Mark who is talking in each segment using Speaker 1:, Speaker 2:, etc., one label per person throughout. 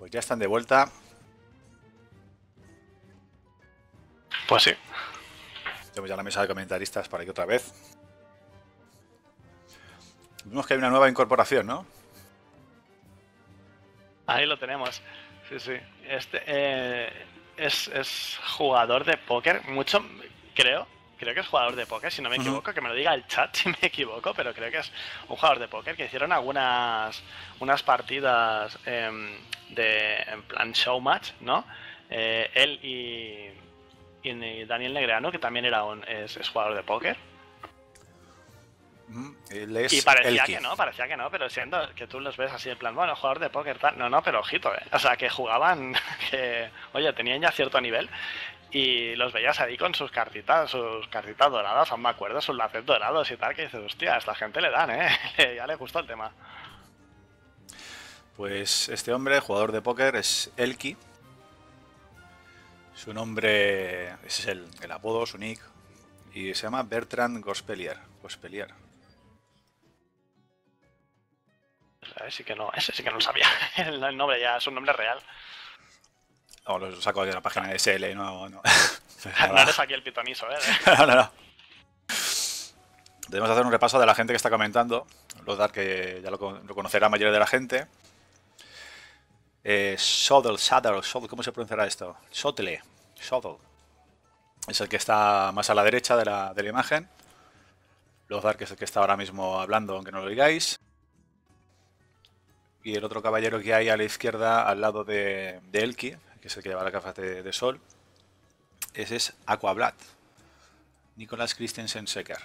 Speaker 1: Pues ya están de vuelta.
Speaker 2: Pues sí.
Speaker 1: Tenemos ya la mesa de comentaristas para que otra vez. Vemos que hay una nueva incorporación, ¿no?
Speaker 2: Ahí lo tenemos. Sí, sí. Este eh, es, es jugador de póker. Mucho, creo. Creo que es jugador de póker, si no me equivoco. Que me lo diga el chat si me equivoco, pero creo que es un jugador de póker que hicieron algunas unas partidas em, de en plan showmatch, ¿no? Eh, él y, y Daniel Negreano, que también era un, es, es jugador de póker.
Speaker 1: Mm,
Speaker 2: Y parecía que no, parecía que no, pero siendo que tú los ves así en plan, bueno, jugador de póker, tal. No, no, pero ojito, ¿eh? O sea, que jugaban, que, oye, tenían ya cierto nivel y los veías ahí con sus cartitas, sus cartitas doradas, aún me acuerdo, sus lápices dorados y tal, que dices, hostia, a esta gente le dan, ¿eh? ya le gustó el tema.
Speaker 1: Pues este hombre, jugador de póker, es Elki. Su nombre ese es el, el apodo, su nick. Y se llama Bertrand Gospelier. Gospelier.
Speaker 2: Ese sí que no, ese sí que no lo sabía. El nombre ya es un nombre real.
Speaker 1: O lo saco de la página de SL, no, no.
Speaker 2: No eres aquí el pitoniso, ¿eh?
Speaker 1: no, no, no. Debemos hacer un repaso de la gente que está comentando. Lodar, que ya lo, con- lo conocerá la mayoría de la gente. Eh, Sodel, Sadel, Sodel, ¿cómo se pronunciará esto? Sotle, Sodel. Es el que está más a la derecha de la, de la imagen. Lodar, que es el que está ahora mismo hablando, aunque no lo digáis. Y el otro caballero que hay a la izquierda, al lado de, de Elki, que es el que lleva la gafas de, de sol, ese es Aquablad. Nicolás Christensen Secker.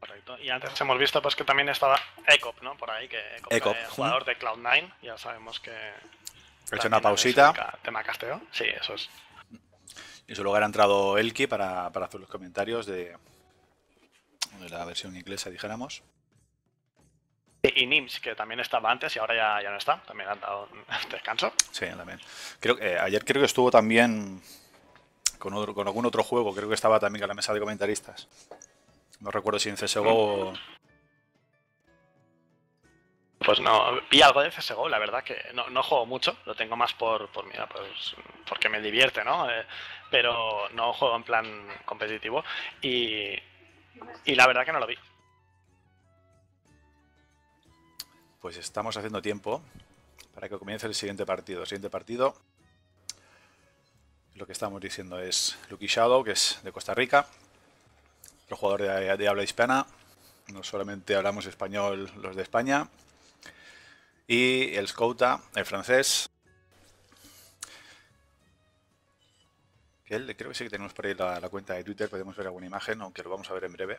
Speaker 2: Correcto. Y antes hemos visto pues que también estaba Ecop, ¿no? Por ahí, que Ecop,
Speaker 1: Ecop, ujú.
Speaker 2: jugador de Cloud9, ya sabemos que...
Speaker 1: He hecho una
Speaker 2: es
Speaker 1: pausita.
Speaker 2: Tema casteo. Sí, eso es.
Speaker 1: Y en su lugar ha entrado Elki para, para hacer los comentarios de, de la versión inglesa, dijéramos.
Speaker 2: Y, y Nims, que también estaba antes y ahora ya, ya no está. También han dado descanso.
Speaker 1: Sí, también. Creo, que eh, ayer creo que estuvo también con, otro, con algún otro juego. Creo que estaba también en la mesa de comentaristas. No recuerdo si en CSGO o...
Speaker 2: Pues no, vi algo de CSGO, la verdad que no, no juego mucho, lo tengo más por, por mira, pues porque me divierte, ¿no? Eh, pero no juego en plan competitivo y, y la verdad que no lo vi.
Speaker 1: Pues estamos haciendo tiempo para que comience el siguiente partido. El siguiente partido, lo que estamos diciendo es Lucky Shadow, que es de Costa Rica, otro jugador de, habla hispana. No solamente hablamos español los de España. Y el Scouta, el francés. Creo que sí que tenemos por ahí la cuenta de Twitter, podemos ver alguna imagen, aunque lo vamos a ver en breve.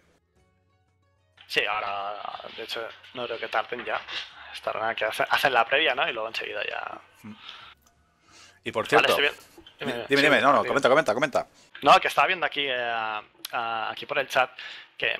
Speaker 2: Sí, ahora, de hecho, no creo que tarden ya. Estarán aquí, hacen, hacen la previa, ¿no? Y luego enseguida ya.
Speaker 1: Y por cierto, dime, dime, no, no, comenta, comenta, comenta.
Speaker 2: No, que estaba viendo aquí, eh, aquí por el chat que,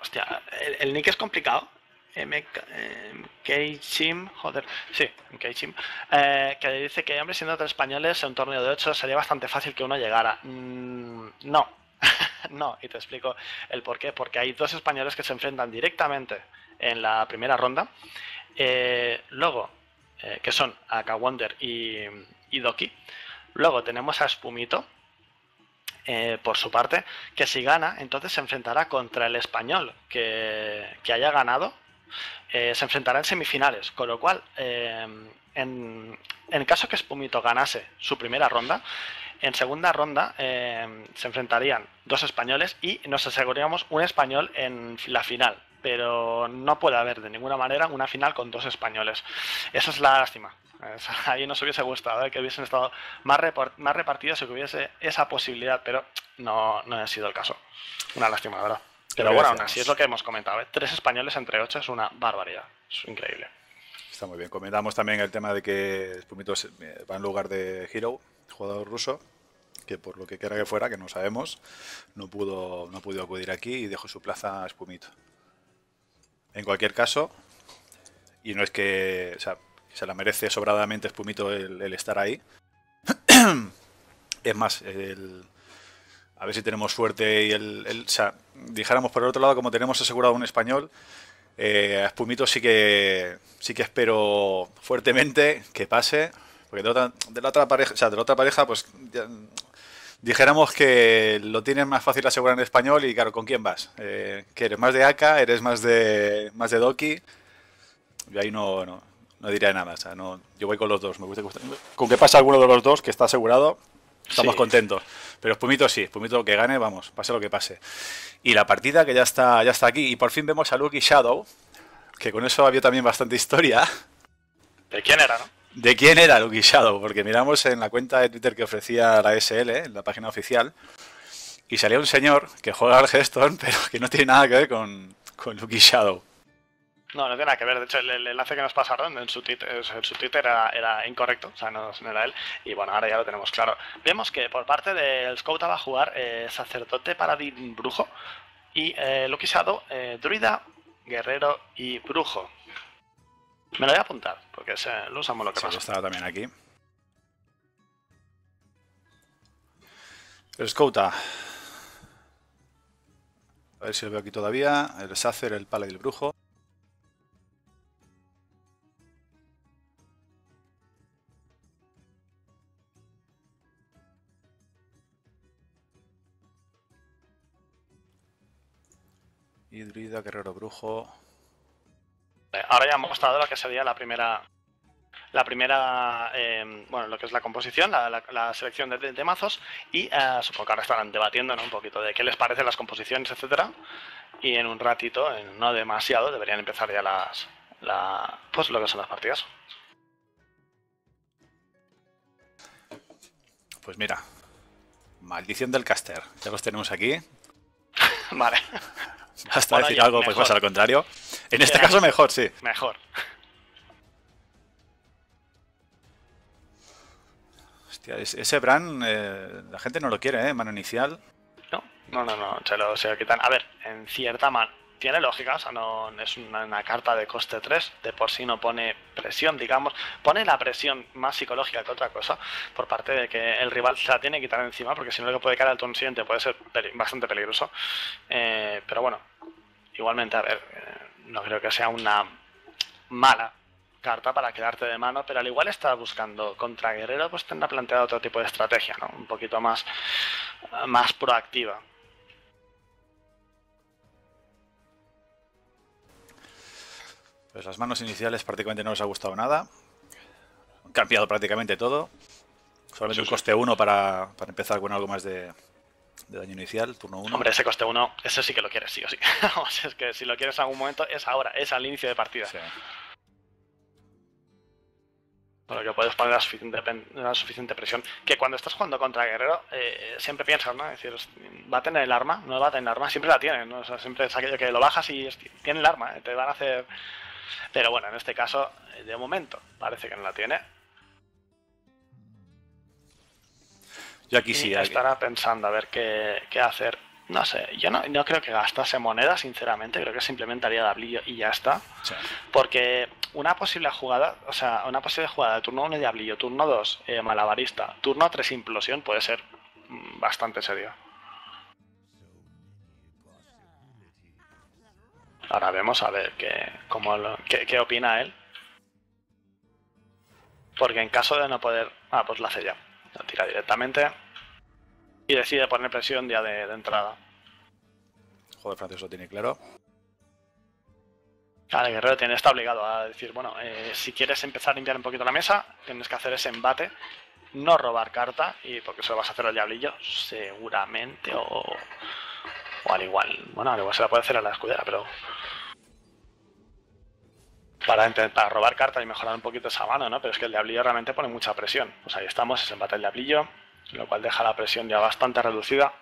Speaker 2: hostia, el, el nick es complicado. MKChim, joder, sí, MKChim, eh, que dice que, hombre, siendo tres españoles en un torneo de 8 sería bastante fácil que uno llegara. Mm, no, no, y te explico el por qué. Porque hay dos españoles que se enfrentan directamente en la primera ronda. Eh, luego, eh, que son Aka Wonder y, y Doki. Luego tenemos a Spumito, eh, por su parte, que si gana, entonces se enfrentará contra el español que, haya ganado. se enfrentará en semifinales, con lo cual, en, en caso que Spumito ganase su primera ronda, en segunda ronda eh, se enfrentarían dos españoles y nos aseguraríamos un español en la final. Pero no puede haber de ninguna manera una final con dos españoles. Esa es la lástima. Ahí nos hubiese gustado ¿eh? que hubiesen estado más, repartidos y que hubiese esa posibilidad, pero no, no ha sido el caso. Una lástima, la verdad. Pero bueno, aún así es lo que hemos comentado. ¿eh? Tres españoles entre ocho es una barbaridad. Es increíble.
Speaker 1: Está muy bien. Comentamos también el tema de que Spumito se- eh, va en lugar de Hero, jugador ruso, que por lo que quiera que fuera, que no sabemos, no pudo, no pudo acudir aquí y dejó su plaza a Spumito. En cualquier caso, y no es que, o sea, se la merece sobradamente Spumito el, el estar ahí. es más, el- a ver si tenemos suerte y el, dijéramos por el otro lado, como tenemos asegurado un español, Eh, Spumito sí que sí que espero fuertemente que pase. Porque de, otra, de la otra pareja, o sea, de la otra pareja, pues ya, dijéramos que lo tienes más fácil asegurar en español y claro, ¿con quién vas? Eh, ¿Que eres más de Aka? ¿Eres más de más de Doki? Yo ahí no, no, no diré nada más. O sea, no, yo voy con los dos. Me gusta, con que pase alguno de los dos que está asegurado, estamos
Speaker 2: Sí.
Speaker 1: contentos. Pero Spumito sí, Spumito que gane, vamos, pase lo que pase. Y la partida que ya está, ya está aquí. Y por fin vemos a Lucky Shadow, que con eso había también bastante historia.
Speaker 2: ¿De quién era, no?
Speaker 1: ¿De quién era Lucky Shadow? Porque miramos en la cuenta de Twitter que ofrecía la SL, en la página oficial, y salía un señor que juega al Hearthstone, pero que no tiene nada que ver con, con Lucky Shadow.
Speaker 2: No, no tiene nada que ver. De hecho, el, el enlace que nos pasaron en su Twitter, era, incorrecto, o sea, no, era él. Y bueno, ahora ya lo tenemos claro. Vemos que por parte del Scouta va a jugar eh, Sacerdote Paladín Brujo y eh, Lucky Shadow, eh, Druida, Guerrero y Brujo. Me lo voy a apuntar, porque se, lo usamos lo que pasa.
Speaker 1: estaba también aquí. El Scouta. A ver si lo veo aquí todavía. El Sacer, el Pala y el Brujo. Y Druida, Guerrero, Brujo.
Speaker 2: Eh, Ahora ya hemos mostrado lo que sería la primera, la primera, eh, bueno, lo que es la composición, la, la- la selección de, de mazos y eh, supongo que ahora estarán debatiendo ¿no? un poquito de qué les parecen las composiciones, etcétera. Y en un ratito, en no demasiado, deberían empezar ya las, la, pues lo que son las partidas.
Speaker 1: Pues mira. Maldición del caster. Ya los tenemos aquí.
Speaker 2: vale,
Speaker 1: Hasta decir algo, pues pasa al contrario. En este caso mejor, sí.
Speaker 2: mejor.
Speaker 1: Hostia, es- ese Bran, eh, la gente no lo quiere, ¿eh? Mano inicial.
Speaker 2: No, no, no, no, se lo, se lo quitan. A ver, en cierta man tiene lógica, o sea, no es una, carta de coste 3, de por sí no pone presión, digamos, pone la presión más psicológica que otra cosa, por parte de que el rival se la tiene que quitar encima, porque si no lo que puede caer al turno siguiente puede ser peli- bastante peligroso. Eh, pero bueno, igualmente, a ver, eh, no creo que sea una mala carta para quedarte de mano, pero al igual estás buscando contra Guerrero, pues tendrá planteado otro tipo de estrategia, ¿no? Un poquito más, más proactiva.
Speaker 1: Pues las manos iniciales prácticamente no les ha gustado nada. Han cambiado prácticamente todo. Solamente
Speaker 2: Sí,
Speaker 1: un coste 1 para, para empezar con algo más de, de daño inicial, turno 1.
Speaker 2: Hombre, ese coste 1, ese sí que lo quieres, sí o sí. Vamos, es que si lo quieres en algún momento, es ahora, es al inicio de partida.
Speaker 1: Sí.
Speaker 2: Por lo que puedes poner la suficiente, pen- la suficiente presión. Que cuando estás jugando contra Guerrero, eh, siempre piensas, ¿no? Es decir, ¿va a tener el arma? No va a tener el arma, siempre la tiene, ¿no? O sea, siempre es aquello que lo bajas y tiene el arma, ¿eh? te van a hacer. Pero bueno, en este caso, de momento, parece que no la tiene.
Speaker 1: Yo aquí
Speaker 2: y
Speaker 1: sí. aquí-
Speaker 2: estará pensando a ver qué, qué hacer. No sé, yo no, no creo que gastase moneda, sinceramente. Creo que simplemente haría Dablillo y ya está.
Speaker 1: sí.
Speaker 2: Porque una posible jugada, o sea, una posible jugada de turno 1 Diablillo, turno 2 eh, Malabarista, turno 3 Implosión puede ser mm, bastante serio. Ahora vemos a ver qué, cómo lo- qué, qué opina él. Porque en caso de no poder... Ah, pues lo hace ya. Lo tira directamente. Y decide poner presión ya de, de entrada.
Speaker 1: De francés lo tiene claro.
Speaker 2: Claro, el guerrero tiene, está obligado a decir, bueno, eh, si quieres empezar a limpiar un poquito la mesa, tienes que hacer ese embate, no robar carta, y porque eso lo vas a hacer al diablillo, seguramente, o, o al igual, bueno, al igual se la puede hacer a la escudera, pero para intentar robar carta y mejorar un poquito esa mano, ¿no? Pero es que el diablillo realmente pone mucha presión. Pues ahí estamos, ese embate el diablillo, lo cual deja la presión ya bastante reducida.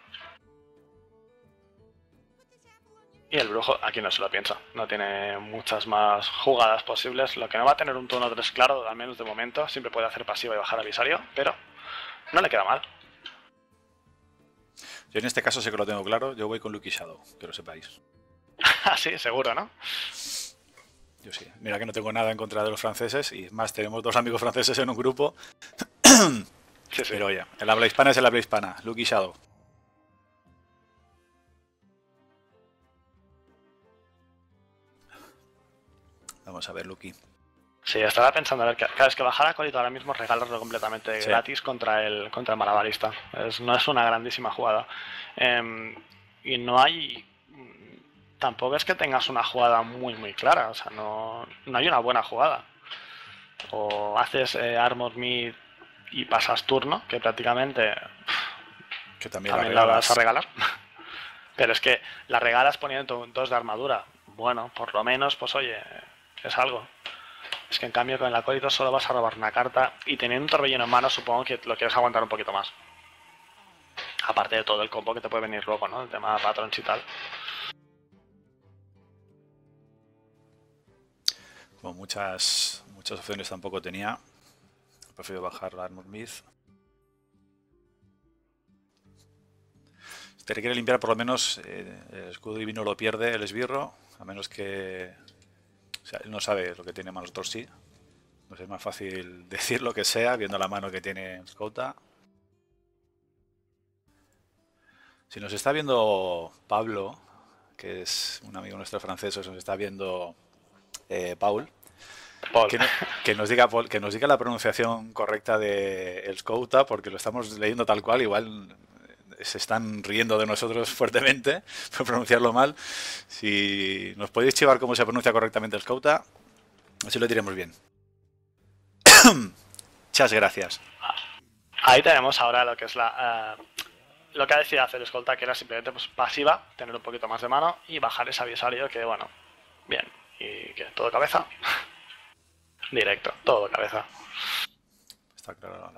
Speaker 2: Y el brujo aquí no se lo piensa, no tiene muchas más jugadas posibles. Lo que no va a tener un turno 3 claro, al menos de momento, siempre puede hacer pasiva y bajar avisario, pero no le queda mal.
Speaker 1: Yo en este caso sé que lo tengo claro. Yo voy con Lucky Shadow, que lo sepáis.
Speaker 2: Así, seguro, ¿no?
Speaker 1: Yo sí. Mira que no tengo nada en contra de los franceses y más tenemos dos amigos franceses en un grupo.
Speaker 2: Sí, sí.
Speaker 1: Pero oye, el habla hispana es el habla hispana. Lucky Shadow. Vamos a ver, Lucky.
Speaker 2: Sí, estaba pensando, a ver, cada vez que bajar a Colito ahora mismo regalarlo completamente gratis contra el, contra el Malabarista. no es una grandísima jugada. Em, y no hay... Tampoco es que tengas una jugada muy, muy clara. O sea, no, no hay una buena jugada. O haces eh, Armor Mid y pasas turno, que prácticamente...
Speaker 1: Que también,
Speaker 2: la, vas a regalar. Pero es que la regalas poniendo dos de armadura. Bueno, por lo menos, pues oye, es algo. Es que en cambio con el acólito solo vas a robar una carta y teniendo un torbellino en mano supongo que lo quieres aguantar un poquito más. Aparte de todo el combo que te puede venir luego, ¿no? El tema de patrons y tal.
Speaker 1: Como muchas, muchas opciones tampoco tenía. Prefiero bajar la Armor Myth. Te quiere limpiar por lo menos eh, el escudo divino lo pierde el esbirro, a menos que o sea, él no sabe lo que tiene nosotros sí. Nos es más fácil decir lo que sea viendo la mano que tiene Scouta. Si nos está viendo Pablo, que es un amigo nuestro francés, o si nos está viendo eh, Paul, Que, nos diga que nos diga la pronunciación correcta de el Scouta, porque lo estamos leyendo tal cual, igual se están riendo de nosotros fuertemente por pronunciarlo mal. Si nos podéis chivar cómo se pronuncia correctamente el Scouta, así lo diremos bien. Muchas gracias.
Speaker 2: Ahí tenemos ahora lo que es la... Eh, lo que ha decidido hacer el escolta, que era simplemente pues, pasiva, tener un poquito más de mano y bajar ese avisario que, bueno, bien. Y que todo cabeza. Directo, todo cabeza.
Speaker 1: Está claro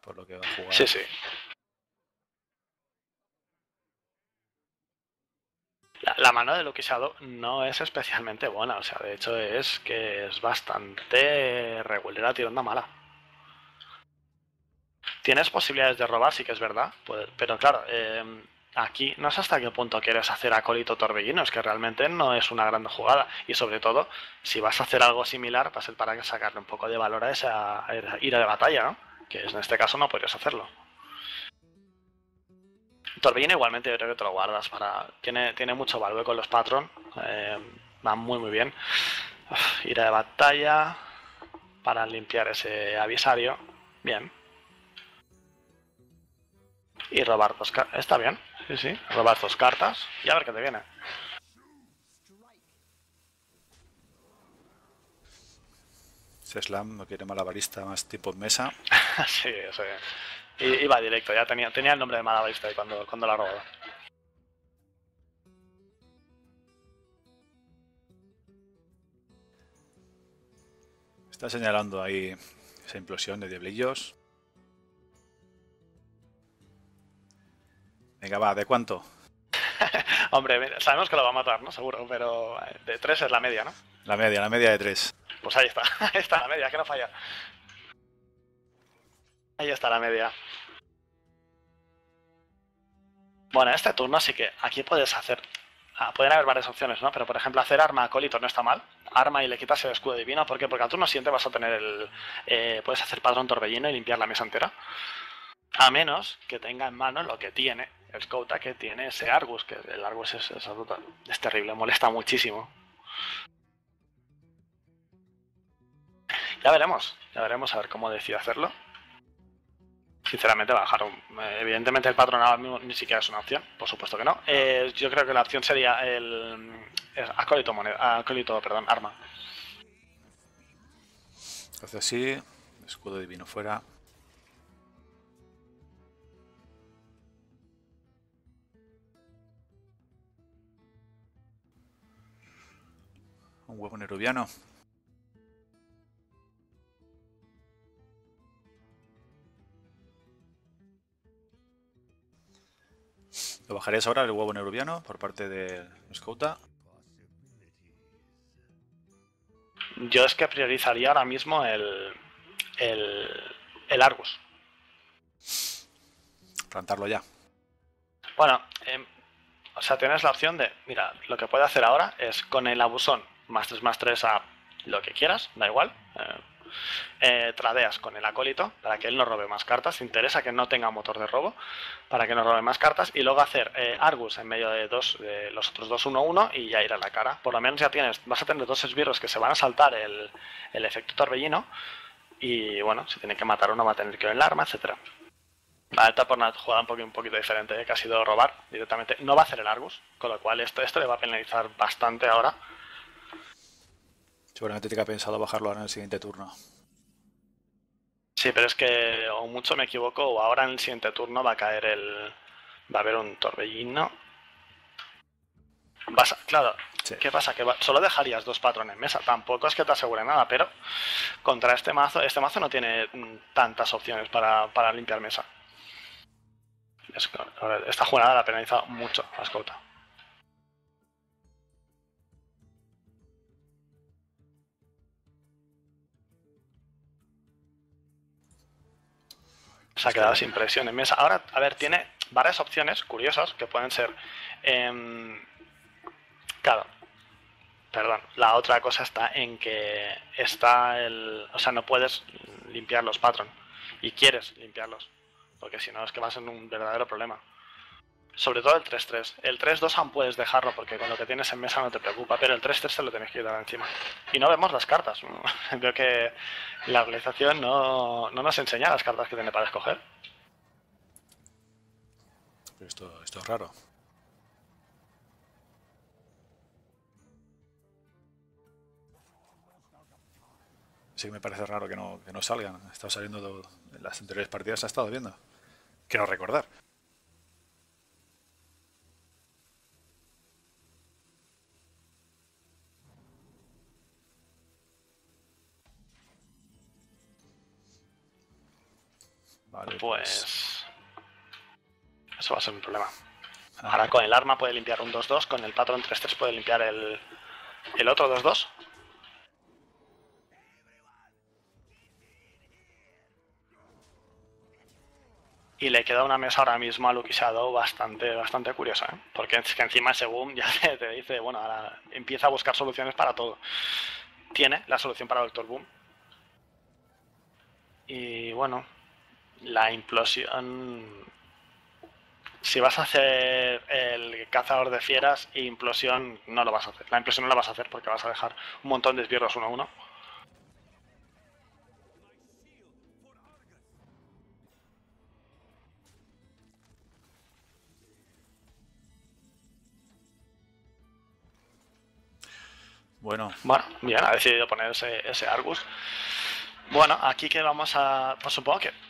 Speaker 1: por lo que va a jugar.
Speaker 2: Sí, sí. La, mano de Lucky Shadow no es especialmente buena, o sea, de hecho es que es bastante regulera tirando mala. Tienes posibilidades de robar, sí que es verdad, pues, pero claro, em, aquí no sé hasta qué punto quieres hacer acólito torbellino, es que realmente no es una gran jugada. Y sobre todo, si vas a hacer algo similar, va a ser para sacarle un poco de valor a esa ira de batalla, ¿no? Que en este caso no podrías hacerlo. Torbellino igualmente yo creo que te lo guardas para... Tiene, tiene mucho valor con los patrón. Eh, va muy muy bien. ira de batalla. Para limpiar ese avisario. Bien. Y robar dos cartas. Está bien. Sí, sí. Robar dos cartas. Y a ver qué te viene.
Speaker 1: Ese slam no quiere malabarista más tipo mesa.
Speaker 2: sí, eso es. Iba directo, ya tenía, tenía el nombre de Malabarista cuando, cuando la robaba.
Speaker 1: Está señalando ahí esa implosión de diablillos. Venga, va, ¿de cuánto?
Speaker 2: Hombre, sabemos que lo va a matar, ¿no? Seguro, pero eh, de tres es la media, ¿no?
Speaker 1: La media, la media de tres.
Speaker 2: Pues ahí está, ahí está la media, que no falla. Ahí está la media. Bueno, este turno sí que aquí puedes hacer... Ah, pueden haber varias opciones, ¿no? Pero por ejemplo, hacer arma acólito no está mal. Arma y le quitas el escudo divino. ¿Por qué? Porque al turno siguiente vas a tener el... Eh, puedes hacer padrón torbellino y limpiar la mesa entera. A menos que tenga en mano lo que tiene el Scouta, que tiene ese Argus, que el Argus es, es, es terrible, molesta muchísimo. Ya veremos, ya veremos a ver cómo decide hacerlo sinceramente bajar evidentemente el patronado ni siquiera es una opción por supuesto que no. Eh, yo creo que la opción sería el, acólito moneda acólito perdón arma.
Speaker 1: Hace así escudo divino fuera. Un huevo nerubiano ¿Lo bajarías ahora el huevo neurobiano por parte de Scouta?
Speaker 2: Yo es que priorizaría ahora mismo el, el, Argus.
Speaker 1: Plantarlo ya.
Speaker 2: Bueno, em, o sea, tienes la opción de, mira, lo que puede hacer ahora es con el abusón más 3 más 3 a lo que quieras, da igual. Eh, eh, tradeas con el acólito para que él no robe más cartas. Te interesa que no tenga motor de robo para que no robe más cartas. Y luego hacer eh, Argus en medio de, dos, de los otros dos 1-1 y ya ir a la cara. Por lo menos ya tienes, vas a tener dos esbirros que se van a saltar el, efecto torbellino. Y bueno, si tiene que matar uno va a tener que ir el arma, etcétera. La por una jugada un poquito, un poquito diferente, ¿eh? que ha sido robar directamente. No va a hacer el Argus, con lo cual esto le va a penalizar bastante ahora.
Speaker 1: Seguramente te ha pensado bajarlo en el siguiente turno.
Speaker 2: Sí, pero es que o mucho me equivoco o ahora en el siguiente turno va a caer el... Va a haber un torbellino. Vas Claro, ¿qué pasa? Que solo dejarías dos patrones en mesa. Tampoco es que te asegure nada, pero contra este mazo, este mazo no tiene mm, tantas opciones para, para limpiar mesa esta jugada la ha penalizado mucho a Escota. Se ha quedado sin presión en mesa. Ahora, a ver, tiene varias opciones curiosas que pueden ser. Em, claro, perdón. La otra cosa está en que está el. O sea, no puedes limpiar los patrons. Y quieres limpiarlos. Porque si no es que va a ser un verdadero problema. Sobre todo el 3-3. El 3-2 aún puedes dejarlo porque con lo que tienes en mesa no te preocupa, pero el 3-3 te lo tienes que quitar encima. Y no vemos las cartas. Creo que la realización no, no, nos enseña las cartas que tiene para escoger.
Speaker 1: esto, esto es raro. Sí me parece raro que no, que no salgan. Ha estado saliendo de las anteriores partidas, ha estado viendo. Quiero recordar.
Speaker 2: Vale, pues... Eso va a ser un problema. Ahora con el arma puede limpiar un 2-2, con el patrón 3-3 puede limpiar el, el otro 2-2. y le queda una mesa ahora mismo a Lucky Shadow bastante, bastante curiosa, ¿eh? porque es que encima ese boom ya te, dice, bueno, ahora empieza a buscar soluciones para todo. Tiene la solución para Doctor Boom. Y bueno, la implosión... Si vas a hacer el cazador de fieras, implosión no lo vas a hacer. La implosión no la vas a hacer porque vas a dejar un montón de esbirros uno a uno.
Speaker 1: Bueno.
Speaker 2: Bueno, bien, ha decidido poner ese, Argus. Bueno, aquí que vamos a... Pues supongo que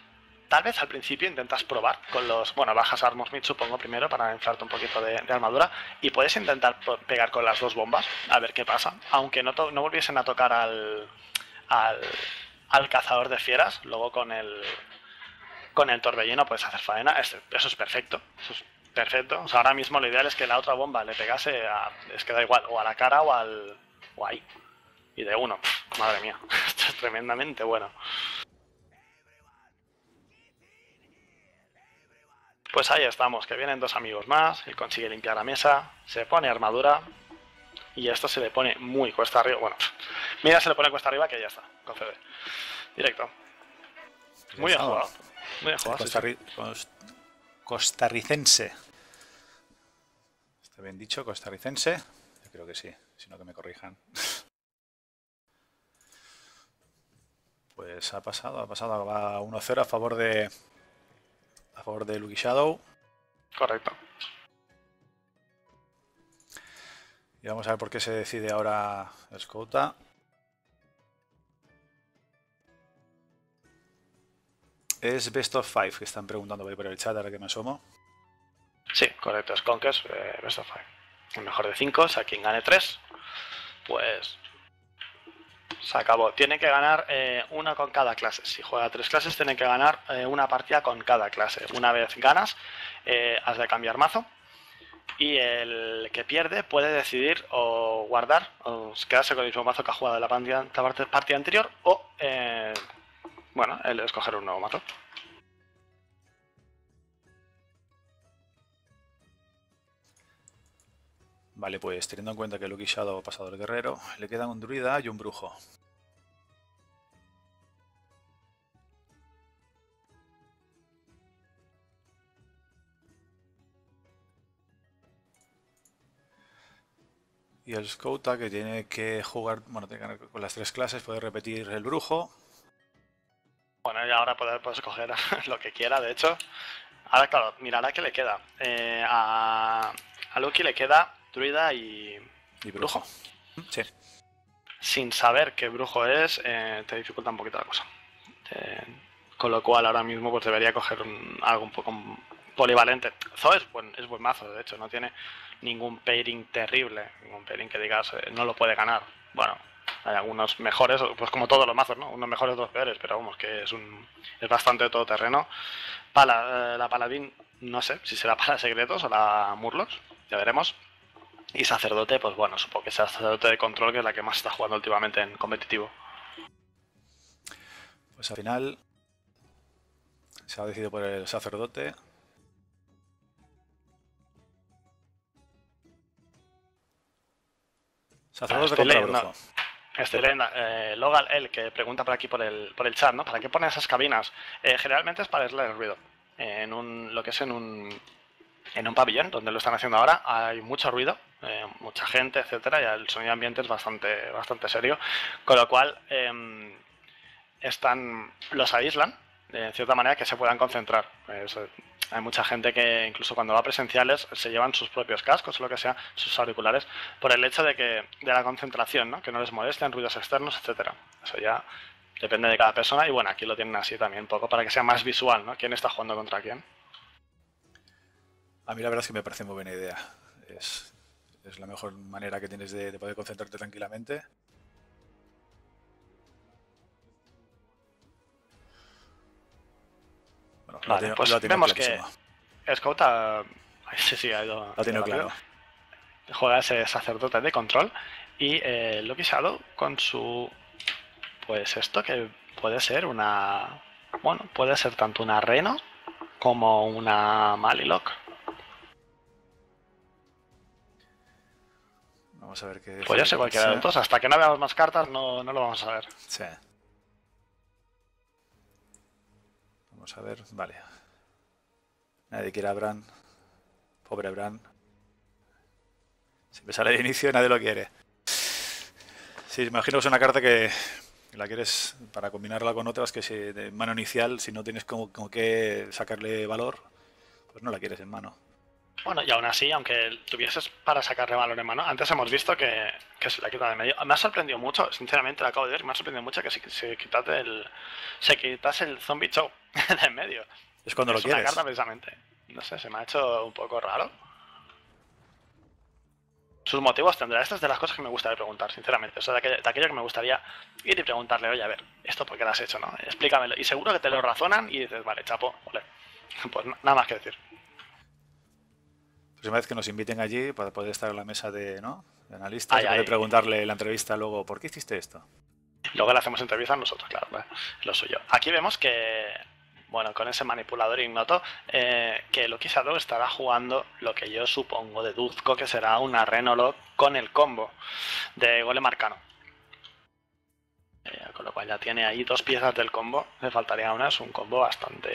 Speaker 2: tal vez al principio intentas probar con los... Bueno, bajas Armor Smith supongo primero para inflarte un poquito de, armadura y puedes intentar pegar con las dos bombas a ver qué pasa. Aunque no, no volviesen a tocar al, al, cazador de fieras, luego con el con el torbellino puedes hacer faena. Eso es perfecto. Eso es perfecto. O sea, ahora mismo lo ideal es que la otra bomba le pegase a... Es que da igual, o a la cara o al Guay. Y de uno, madre mía, esto es tremendamente bueno. Pues ahí estamos, que vienen dos amigos más, él consigue limpiar la mesa, se pone armadura y esto se le pone muy cuesta arriba. Bueno, mira, se le pone cuesta arriba que ya está, concede. Directo. Muy bien jugado. Muy bien jugado.
Speaker 1: Costarricense. ¿Está bien dicho? Costarricense. Yo creo que sí sino que me corrijan. Pues ha pasado, ha pasado, va 1-0 a favor de a favor de Lucky Shadow.
Speaker 2: Correcto.
Speaker 1: Y vamos a ver por qué se decide ahora Scouta. Es Best of Five que están preguntando por el chat ahora que me asomo.
Speaker 2: Sí, correcto, es Conquest, eh, Best of Five. El mejor de 5, o sea, quien gane 3 pues se acabó. Tiene que ganar eh, una con cada clase. Si juega tres clases, tiene que ganar eh, una partida con cada clase. Una vez ganas, eh, has de cambiar mazo. Y el que pierde puede decidir o guardar, o quedarse con el mismo mazo que ha jugado la partida, partida anterior, o, bueno, el escoger un nuevo mazo.
Speaker 1: Vale, pues teniendo en cuenta que Lucky Shadow ha pasado el guerrero, le quedan un druida y un brujo. Y el Scouta que tiene que jugar, bueno, con las tres clases, puede repetir el brujo.
Speaker 2: Bueno, y ahora puede, escoger lo que quiera, de hecho. Ahora, claro, mirará que le queda. Eh, a, a Lucky le queda druida y,
Speaker 1: Y brujo. Sí.
Speaker 2: sin saber qué brujo es, eh, te dificulta un poquito la cosa. Eh, con lo cual ahora mismo pues debería coger un- algo un poco polivalente. Zo es buen, es buen mazo, de hecho, no tiene ningún pairing terrible, ningún pairing que digas eh, no lo puede ganar. Bueno, hay algunos mejores, pues como todos los mazos, ¿no? Unos mejores, otros peores, pero vamos, que es un es bastante todoterreno. Pala, eh, la paladín, no sé si será para secretos o la murlocs, ya veremos. Y sacerdote, pues bueno, supongo que sea sacerdote de control, que es la que más está jugando últimamente en competitivo.
Speaker 1: Pues al final se ha decidido por el sacerdote. Sacerdote
Speaker 2: Estoy
Speaker 1: contra brujo.
Speaker 2: Estoy leyendo, eh, Logan, el que pregunta por aquí por el, por el chat, ¿no? ¿Para qué ponen esas cabinas? Eh, generalmente es para aislar el ruido. En un, lo que es en un, en un pabellón, donde lo están haciendo ahora, hay mucho ruido, eh, mucha gente, etcétera, y el sonido ambiente es bastante, bastante serio. Con lo cual, em, están, los aíslan, de en cierta manera, que se puedan concentrar. Es, eh, hay mucha gente que incluso cuando va a presenciales se llevan sus propios cascos o lo que sea, sus auriculares, por el hecho de que de la concentración, ¿no? que no les molesten, ruidos externos, etcétera. Eso ya depende de cada persona y bueno, aquí lo tienen así también un poco para que sea más visual, ¿no? ¿Quién está jugando contra quién?
Speaker 1: A mí la verdad es que me parece muy buena idea. Es, es la mejor manera que tienes de, de poder concentrarte tranquilamente. Bueno,
Speaker 2: Vale, pues vemos que
Speaker 1: clarísimo.
Speaker 2: Scout ha... Sí, sí, ha ido...
Speaker 1: Lo tenido claro.
Speaker 2: Juega ese sacerdote de control y eh, Loki Shadow con su... Pues esto que puede ser una... Bueno, puede ser tanto una Reno como una Malilock.
Speaker 1: Vamos a ver qué.
Speaker 2: Podría ser cualquiera de los dos. Hasta que no veamos más cartas no, no lo vamos a ver.
Speaker 1: Sí. Vamos a ver, vale. Nadie quiere a Bran. Pobre Bran. Siempre sale de inicio y nadie lo quiere. Sí, imagino que es una carta que la quieres para combinarla con otras que si de mano inicial, si no tienes como, como que sacarle valor, pues no la quieres en mano.
Speaker 2: Bueno, y aún así, aunque tuvieses para sacarle valor en mano, antes hemos visto que, que se la quita de medio. Me ha sorprendido mucho, sinceramente, lo acabo de ver, me ha sorprendido mucho que se, se quitase el, se quitase el zombie show de en medio.
Speaker 1: Es cuando lo
Speaker 2: es una
Speaker 1: quieres.
Speaker 2: carta precisamente. No sé, se me ha hecho un poco raro. Sus motivos tendrá. Esta es de las cosas que me gustaría preguntar, sinceramente. O sea, de aquello, de aquello que me gustaría ir y preguntarle, oye, a ver, ¿esto por qué lo has hecho, no? Explícamelo. Y seguro que te lo razonan y dices, vale, chapo, ole. Pues na- nada más que decir.
Speaker 1: Próxima vez que nos inviten allí para poder estar en la mesa de, ¿no? de analistas
Speaker 2: Ay,
Speaker 1: y poder
Speaker 2: ay.
Speaker 1: preguntarle en la entrevista luego, ¿por qué hiciste esto?
Speaker 2: Luego le hacemos entrevistas nosotros, claro, ¿vale? lo suyo. Aquí vemos que, bueno, con ese manipulador ignoto, eh, que Loki Shadow estará jugando lo que yo supongo, deduzco que será una Renolog con el combo de Golem Arcano. Eh, con lo cual ya tiene ahí dos piezas del combo, le faltaría una, es un combo bastante...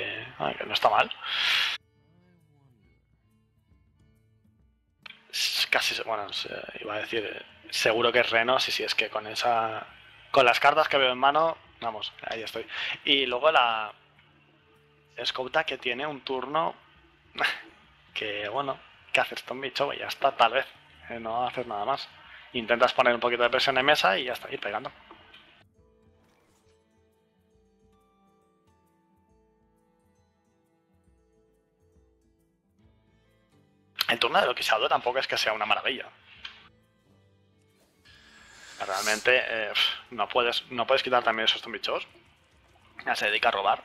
Speaker 2: que no está mal. Casi, bueno, iba a decir, seguro que es Reno, sí, sí, es que con esa con las cartas que veo en mano, vamos, ahí estoy. Y luego la Scouta que tiene un turno que, bueno, que haces Zombie Show y ya está, tal vez. Eh, no haces nada más. Intentas poner un poquito de presión en mesa y ya está, ir pegando. El turno de Loki Shadow tampoco es que sea una maravilla. Realmente eh, no puedes no puedes quitar también esos zombichos. Ya se dedica a robar.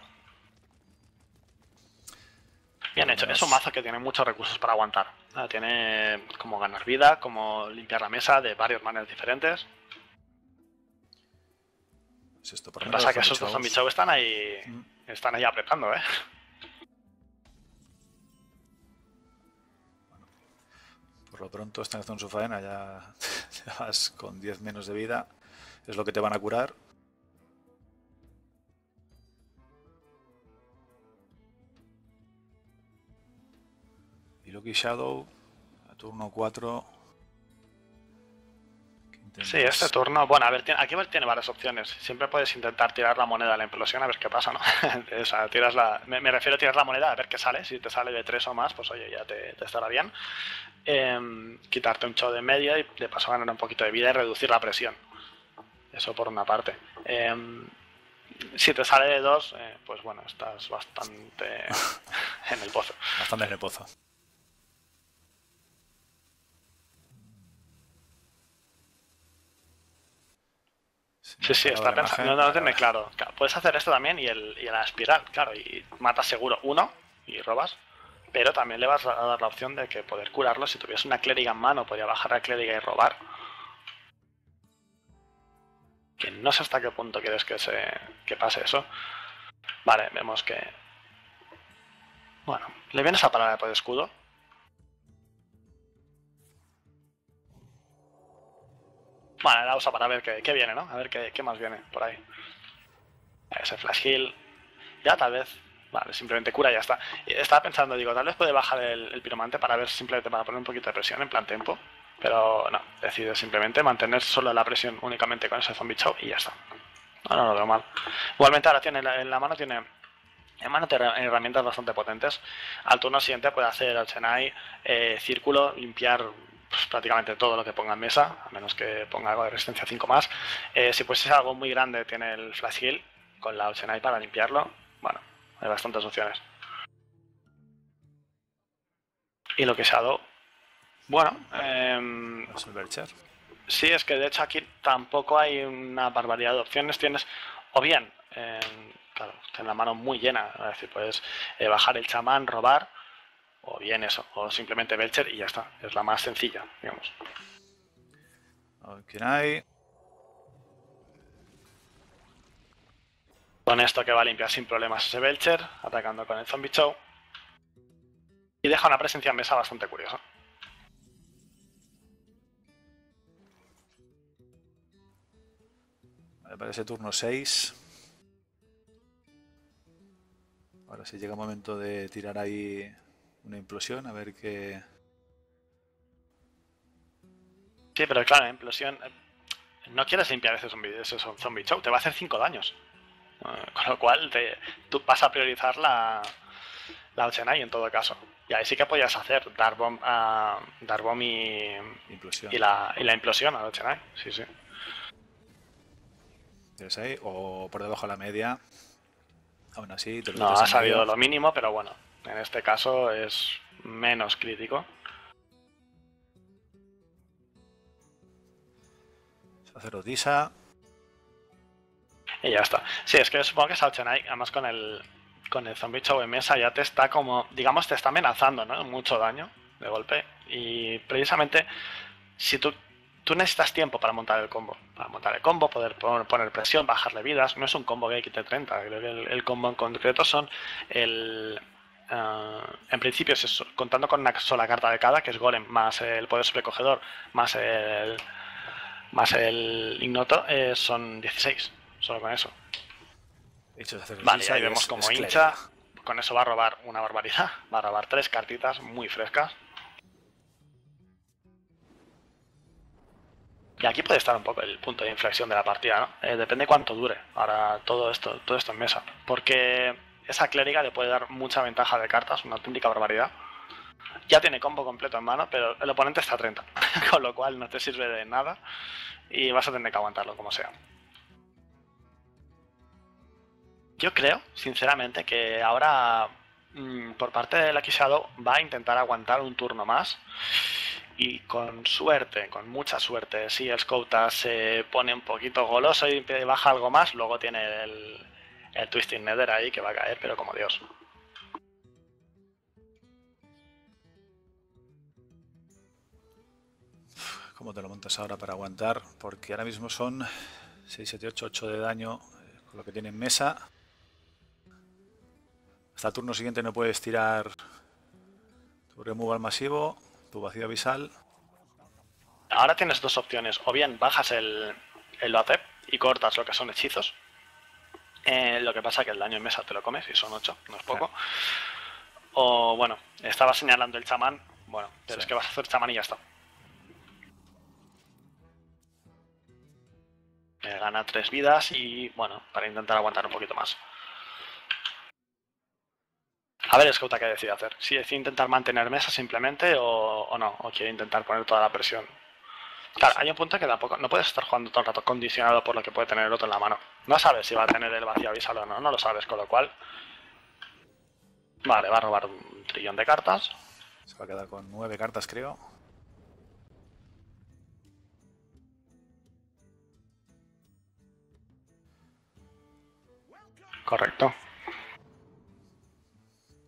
Speaker 2: Bien hecho. Es un mazo que tiene muchos recursos para aguantar. Tiene como ganar vida, como limpiar la mesa de varias maneras diferentes.
Speaker 1: Es esto, por
Speaker 2: Lo que pasa es que esos dos zombichos están ahí.
Speaker 1: Mm.
Speaker 2: Están ahí apretando, eh.
Speaker 1: Por lo pronto están haciendo su faena, ya, vas con 10 menos de vida, es lo que te van a curar. Y Loki Shadow, a turno 4,
Speaker 2: Sí, este turno, bueno, a ver, aquí tiene varias opciones. Siempre puedes intentar tirar la moneda a la implosión a ver qué pasa, ¿no? o sea, tiras la, me, refiero a tirar la moneda a ver qué sale. Si te sale de 3 o más, pues oye, ya te, estará bien. Em, quitarte un show de media y de paso ganar un poquito de vida y reducir la presión. Eso por una parte. Em, si te sale de 2, eh, pues bueno, estás bastante en el pozo.
Speaker 1: Bastante en el pozo.
Speaker 2: Sí, sí, está pensando. No, no tiene claro. Puedes hacer esto también y, el, y la espiral, claro, y matas seguro uno y robas. Pero también le vas a dar la opción de que poder curarlo. Si tuvieras una clériga en mano, podría bajar a clériga y robar. Que no sé hasta qué punto quieres que, se, que pase eso. Vale, vemos que. Bueno, le viene esa palabra de escudo. Bueno, la usa para ver qué, viene, ¿no? A ver qué, más viene por ahí. Ese flash heal. Ya tal vez. Vale, simplemente cura y ya está. Estaba pensando, digo, tal vez puede bajar el, piromante para ver simplemente para poner un poquito de presión en plan tempo. Pero no, decide simplemente mantener solo la presión únicamente con ese zombie chow y ya está. No, lo veo mal. Igualmente ahora tiene en la mano tiene en mano herramientas bastante potentes. Al turno siguiente puede hacer el Chennai, eh, círculo, limpiar pues, prácticamente todo lo que ponga en mesa, a menos que ponga algo de resistencia 5 más. Eh, si fuese algo muy grande, tiene el Flash Heal con la Oceanite para limpiarlo. Bueno, hay bastantes opciones. Y lo que se ha dado. Bueno, eh, sí, es que de hecho aquí tampoco hay una barbaridad de opciones. Tienes, o bien, eh, claro, en la mano muy llena, es decir, puedes eh, bajar el chamán, robar, o bien eso, o simplemente Belcher y ya está. Es la más sencilla, digamos.
Speaker 1: hay?
Speaker 2: Con esto que va a limpiar sin problemas ese Belcher, atacando con el Zombie Show. Y deja una presencia en mesa bastante curiosa.
Speaker 1: Vale, para ese turno 6. Ahora si llega el momento de tirar ahí una implosión, a ver qué...
Speaker 2: Sí, pero claro, la implosión... Eh, no quieres limpiar ese zombie, ese zombie show, te va a hacer 5 daños. Eh, con lo cual te, tú vas a priorizar la, la Oceanai en todo caso. Y ahí sí que podías hacer dar bomb, a dar bomb y, y, la, y la implosión a la Oceanai. Sí, sí.
Speaker 1: ahí? O por debajo de la media. Aún así,
Speaker 2: te lo No, ha sabido lo mínimo, pero bueno. En este caso es menos crítico.
Speaker 1: Hacer Odisa.
Speaker 2: Y ya está. Sí, es que supongo que Salchenai, además con el con el zombie show en mesa, ya te está como, digamos, te está amenazando, ¿no? Mucho daño de golpe. Y precisamente, si tú, tú necesitas tiempo para montar el combo, para montar el combo, poder poner presión, bajarle vidas, no es un combo que quite 30, creo que el combo en concreto son el, Ah, en principio, es contando con una sola carta de cada, que es Golem, más el poder sobrecogedor, más el, más el Ignoto, eh, son 16. Solo con eso. Vale, ahí vemos como hincha. Con eso va a robar una barbaridad. Va a robar tres cartitas muy frescas. Y aquí puede estar un poco el punto de inflexión de la partida, ¿no? Eh, depende cuánto dure ahora todo esto, todo esto en mesa. Porque esa clériga le puede dar mucha ventaja de cartas, una auténtica barbaridad. Ya tiene combo completo en mano, pero el oponente está a 30, con lo cual no te sirve de nada y vas a tener que aguantarlo como sea. Yo creo, sinceramente, que ahora mm, por parte del Aquisado va a intentar aguantar un turno más y con suerte, con mucha suerte, si el Scouta se pone un poquito goloso y baja algo más, luego tiene el, el Twisting Nether ahí que va a caer, pero como Dios.
Speaker 1: ¿Cómo te lo montas ahora para aguantar? Porque ahora mismo son 6, 7, 8, 8 de daño eh, con lo que tiene en mesa. Hasta el turno siguiente no puedes tirar tu removal masivo, tu vacío abisal.
Speaker 2: Ahora tienes dos opciones. O bien bajas el, el y cortas lo que son hechizos, eh, lo que pasa es que el daño en mesa te lo comes y son 8, no es poco. O bueno, estaba señalando el chamán, bueno, pero es que vas a hacer chamán y ya está. Eh, gana tres vidas y, bueno, para intentar aguantar un poquito más. A ver, Scouta, ¿qué decide hacer? Si decide intentar mantener mesa simplemente o, no, o quiere intentar poner toda la presión. Claro, hay un punto que tampoco no puedes estar jugando todo el rato condicionado por lo que puede tener el otro en la mano. No sabes si va a tener el vacío avisado o no, no lo sabes, con lo cual. Vale, va a robar un trillón de cartas.
Speaker 1: Se va a quedar con nueve cartas, creo.
Speaker 2: Correcto.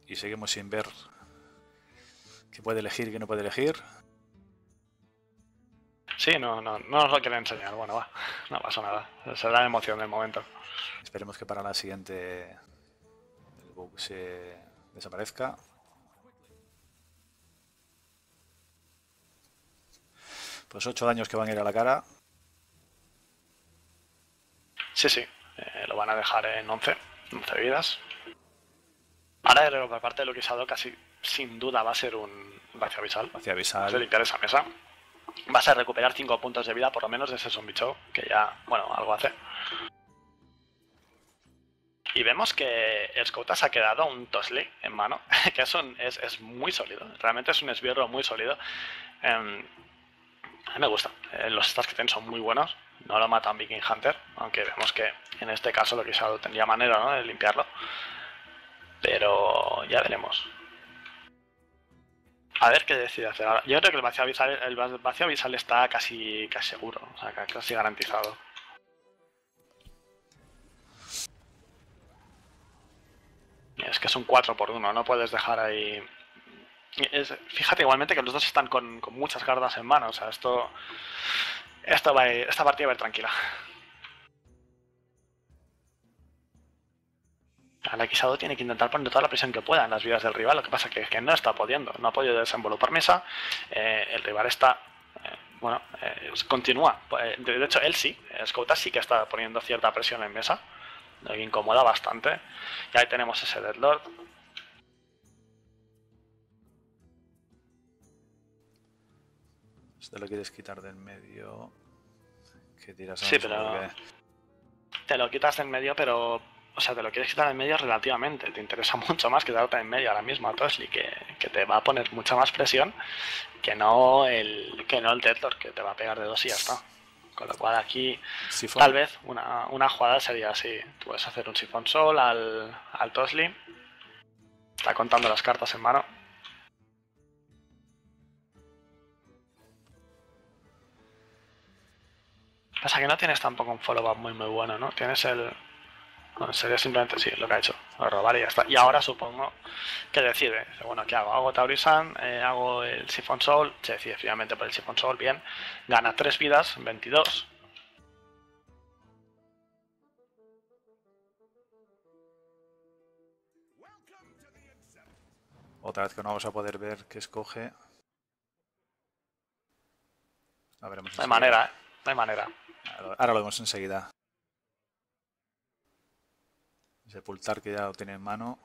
Speaker 1: Y seguimos sin ver qué puede elegir y qué no puede elegir.
Speaker 2: Sí, no, no, no nos lo quiere enseñar. Bueno, va, no pasa nada. Será la emoción del momento.
Speaker 1: Esperemos que para la siguiente el bug se desaparezca. Pues 8 daños que van a ir a la cara.
Speaker 2: Sí, sí. Eh, lo van a dejar en 11. 11 vidas. Ahora, por parte de lo que dado casi sin duda va a ser un vacío visual.
Speaker 1: Vacío visual.
Speaker 2: a limpiar esa mesa. Vas a recuperar 5 puntos de vida, por lo menos, de ese zombie show, que ya, bueno, algo hace. Y vemos que el Scout se ha quedado un Tosley en mano, que es, es, es, muy sólido. Realmente es un esbirro muy sólido. Em, a mí me gusta. Eh, los stats que tienen son muy buenos. No lo mata un Viking Hunter, aunque vemos que en este caso lo que se tendría manera ¿no? de limpiarlo. Pero ya veremos. A ver qué decide hacer ahora. Yo creo que el vacío avisal, el vacío avisal está casi, casi seguro, o sea, casi garantizado. Es que es un 4 por 1, no puedes dejar ahí... fíjate igualmente que los dos están con, muchas cartas en mano, o sea, esto esta, va esta partida va a ir tranquila. Alakisado tiene que intentar poner toda la presión que pueda en las vidas del rival. Lo que pasa es que, no está pudiendo. No ha podido desenvolupar mesa. Eh, el rival está. Eh, bueno, eh, continúa. De hecho, él sí. Scouta sí que está poniendo cierta presión en mesa. Lo que incomoda bastante. Y ahí tenemos ese Deadlord.
Speaker 1: te lo quieres quitar del medio. ¿Qué tiras
Speaker 2: Sí, pero. Te lo quitas del medio, pero. O sea, te lo quieres quitar del medio relativamente. Te interesa mucho más quedarte en medio ahora mismo a Tosli, que, que te va a poner mucha más presión que no el que no el Deadlord, que te va a pegar de dos y ya está. Con lo cual aquí, tal vez una, una, jugada sería así. Tú puedes hacer un Siphon Sol al, al Tosli. Está contando las cartas en mano. Pasa que no tienes tampoco un follow-up muy muy bueno, ¿no? Tienes el... Bueno, sería simplemente, sí, lo que ha hecho. robar y ya está. Y ahora supongo que decide. Bueno, ¿qué hago? Hago Taurisan, eh, hago el Siphon Soul. Se decide finalmente por el Siphon Soul, bien. Gana 3 vidas, 22.
Speaker 1: Otra vez que no vamos a poder ver qué escoge.
Speaker 2: A veremos. No hay manera, ¿eh? No hay manera.
Speaker 1: Ahora lo vemos enseguida. Sepultar que ya lo tiene en mano.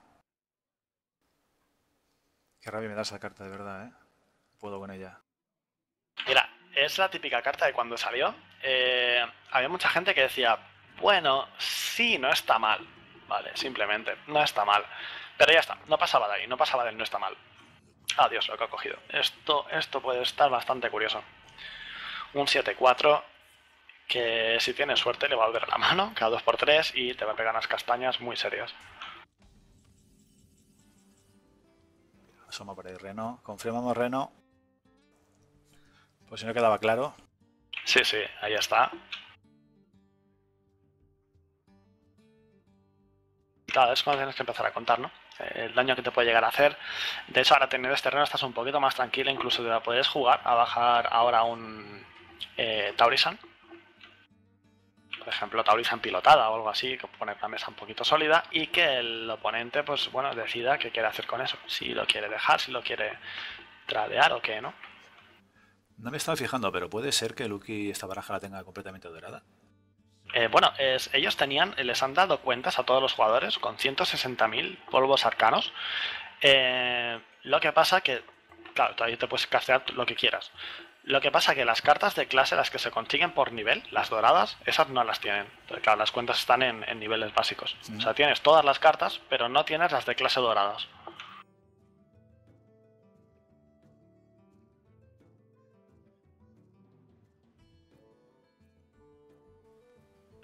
Speaker 1: Qué rabia me da esa carta, de verdad, ¿eh? Puedo con ella.
Speaker 2: Mira, es la típica carta de cuando salió. Eh, había mucha gente que decía, bueno, sí, no está mal. Vale, simplemente, no está mal. Pero ya está, no pasaba de ahí, no pasaba del no está mal. Adiós lo que ha cogido. Esto, esto puede estar bastante curioso. Un 7-4 que si tienes suerte le va a volver la mano cada 2x3 y te va a pegar unas castañas muy serias.
Speaker 1: Asoma por ahí Reno. Confirmamos Reno. Pues si no quedaba claro.
Speaker 2: Sí, sí, ahí está. Claro, es cuando tienes que empezar a contar, ¿no? El daño que te puede llegar a hacer. De hecho, ahora tener este Reno estás un poquito más tranquila, incluso te la puedes jugar a bajar ahora un eh, Taurisan por ejemplo, Taurisan pilotada o algo así, que pone la mesa un poquito sólida y que el oponente, pues bueno, decida qué quiere hacer con eso. Si lo quiere dejar, si lo quiere tradear o qué, ¿no?
Speaker 1: No me estaba fijando, pero puede ser que Lucky esta baraja la tenga completamente dorada.
Speaker 2: Eh, bueno, ellos tenían, les han dado cuentas a todos los jugadores con 160.000 polvos arcanos. Eh, lo que pasa que, claro, todavía te puedes castear lo que quieras. Lo que pasa que las cartas de clase, las que se consiguen por nivel, las doradas, esas no las tienen. Claro, las cuentas están en, en niveles básicos. O sea, tienes todas las cartas, pero no tienes las de clase doradas.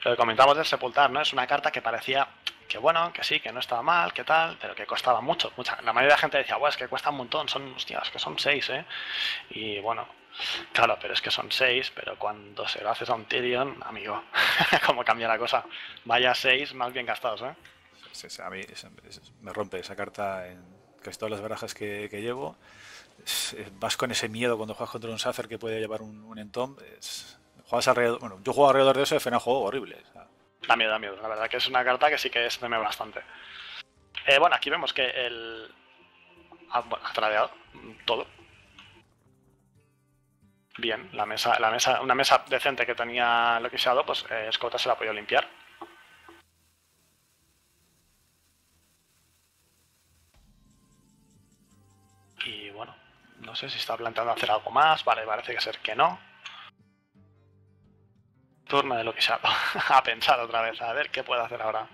Speaker 2: Lo que comentamos del sepultar, ¿no? Es una carta que parecía que bueno, que sí, que no estaba mal, que tal, pero que costaba mucho. Mucha, la mayoría de la gente decía, bueno, es que cuesta un montón, son, hostias, que son seis, ¿eh? Y bueno, claro, pero es que son seis, pero cuando se lo haces a un Tyrion, amigo, ¿cómo cambia la cosa? Vaya seis más bien gastados, ¿eh?
Speaker 1: a mí me rompe esa carta en casi todas las barajas que, llevo. Vas con ese miedo cuando juegas contra un Sacer que puede llevar un, un Entomb. juegas alrededor, bueno, yo juego alrededor de eso y al final juego horrible.
Speaker 2: Da miedo, da miedo. La verdad que es una carta que sí que teme bastante. Eh, bueno, aquí vemos que el... Ha, tradeado todo. Bien, la mesa, la mesa, una mesa decente que tenía lo que dado, pues eh, se la ha limpiar. Y bueno, no sé si está planteando hacer algo más. Vale, parece que ser que no turno de lo que se a pensar otra vez, a ver qué puedo hacer ahora.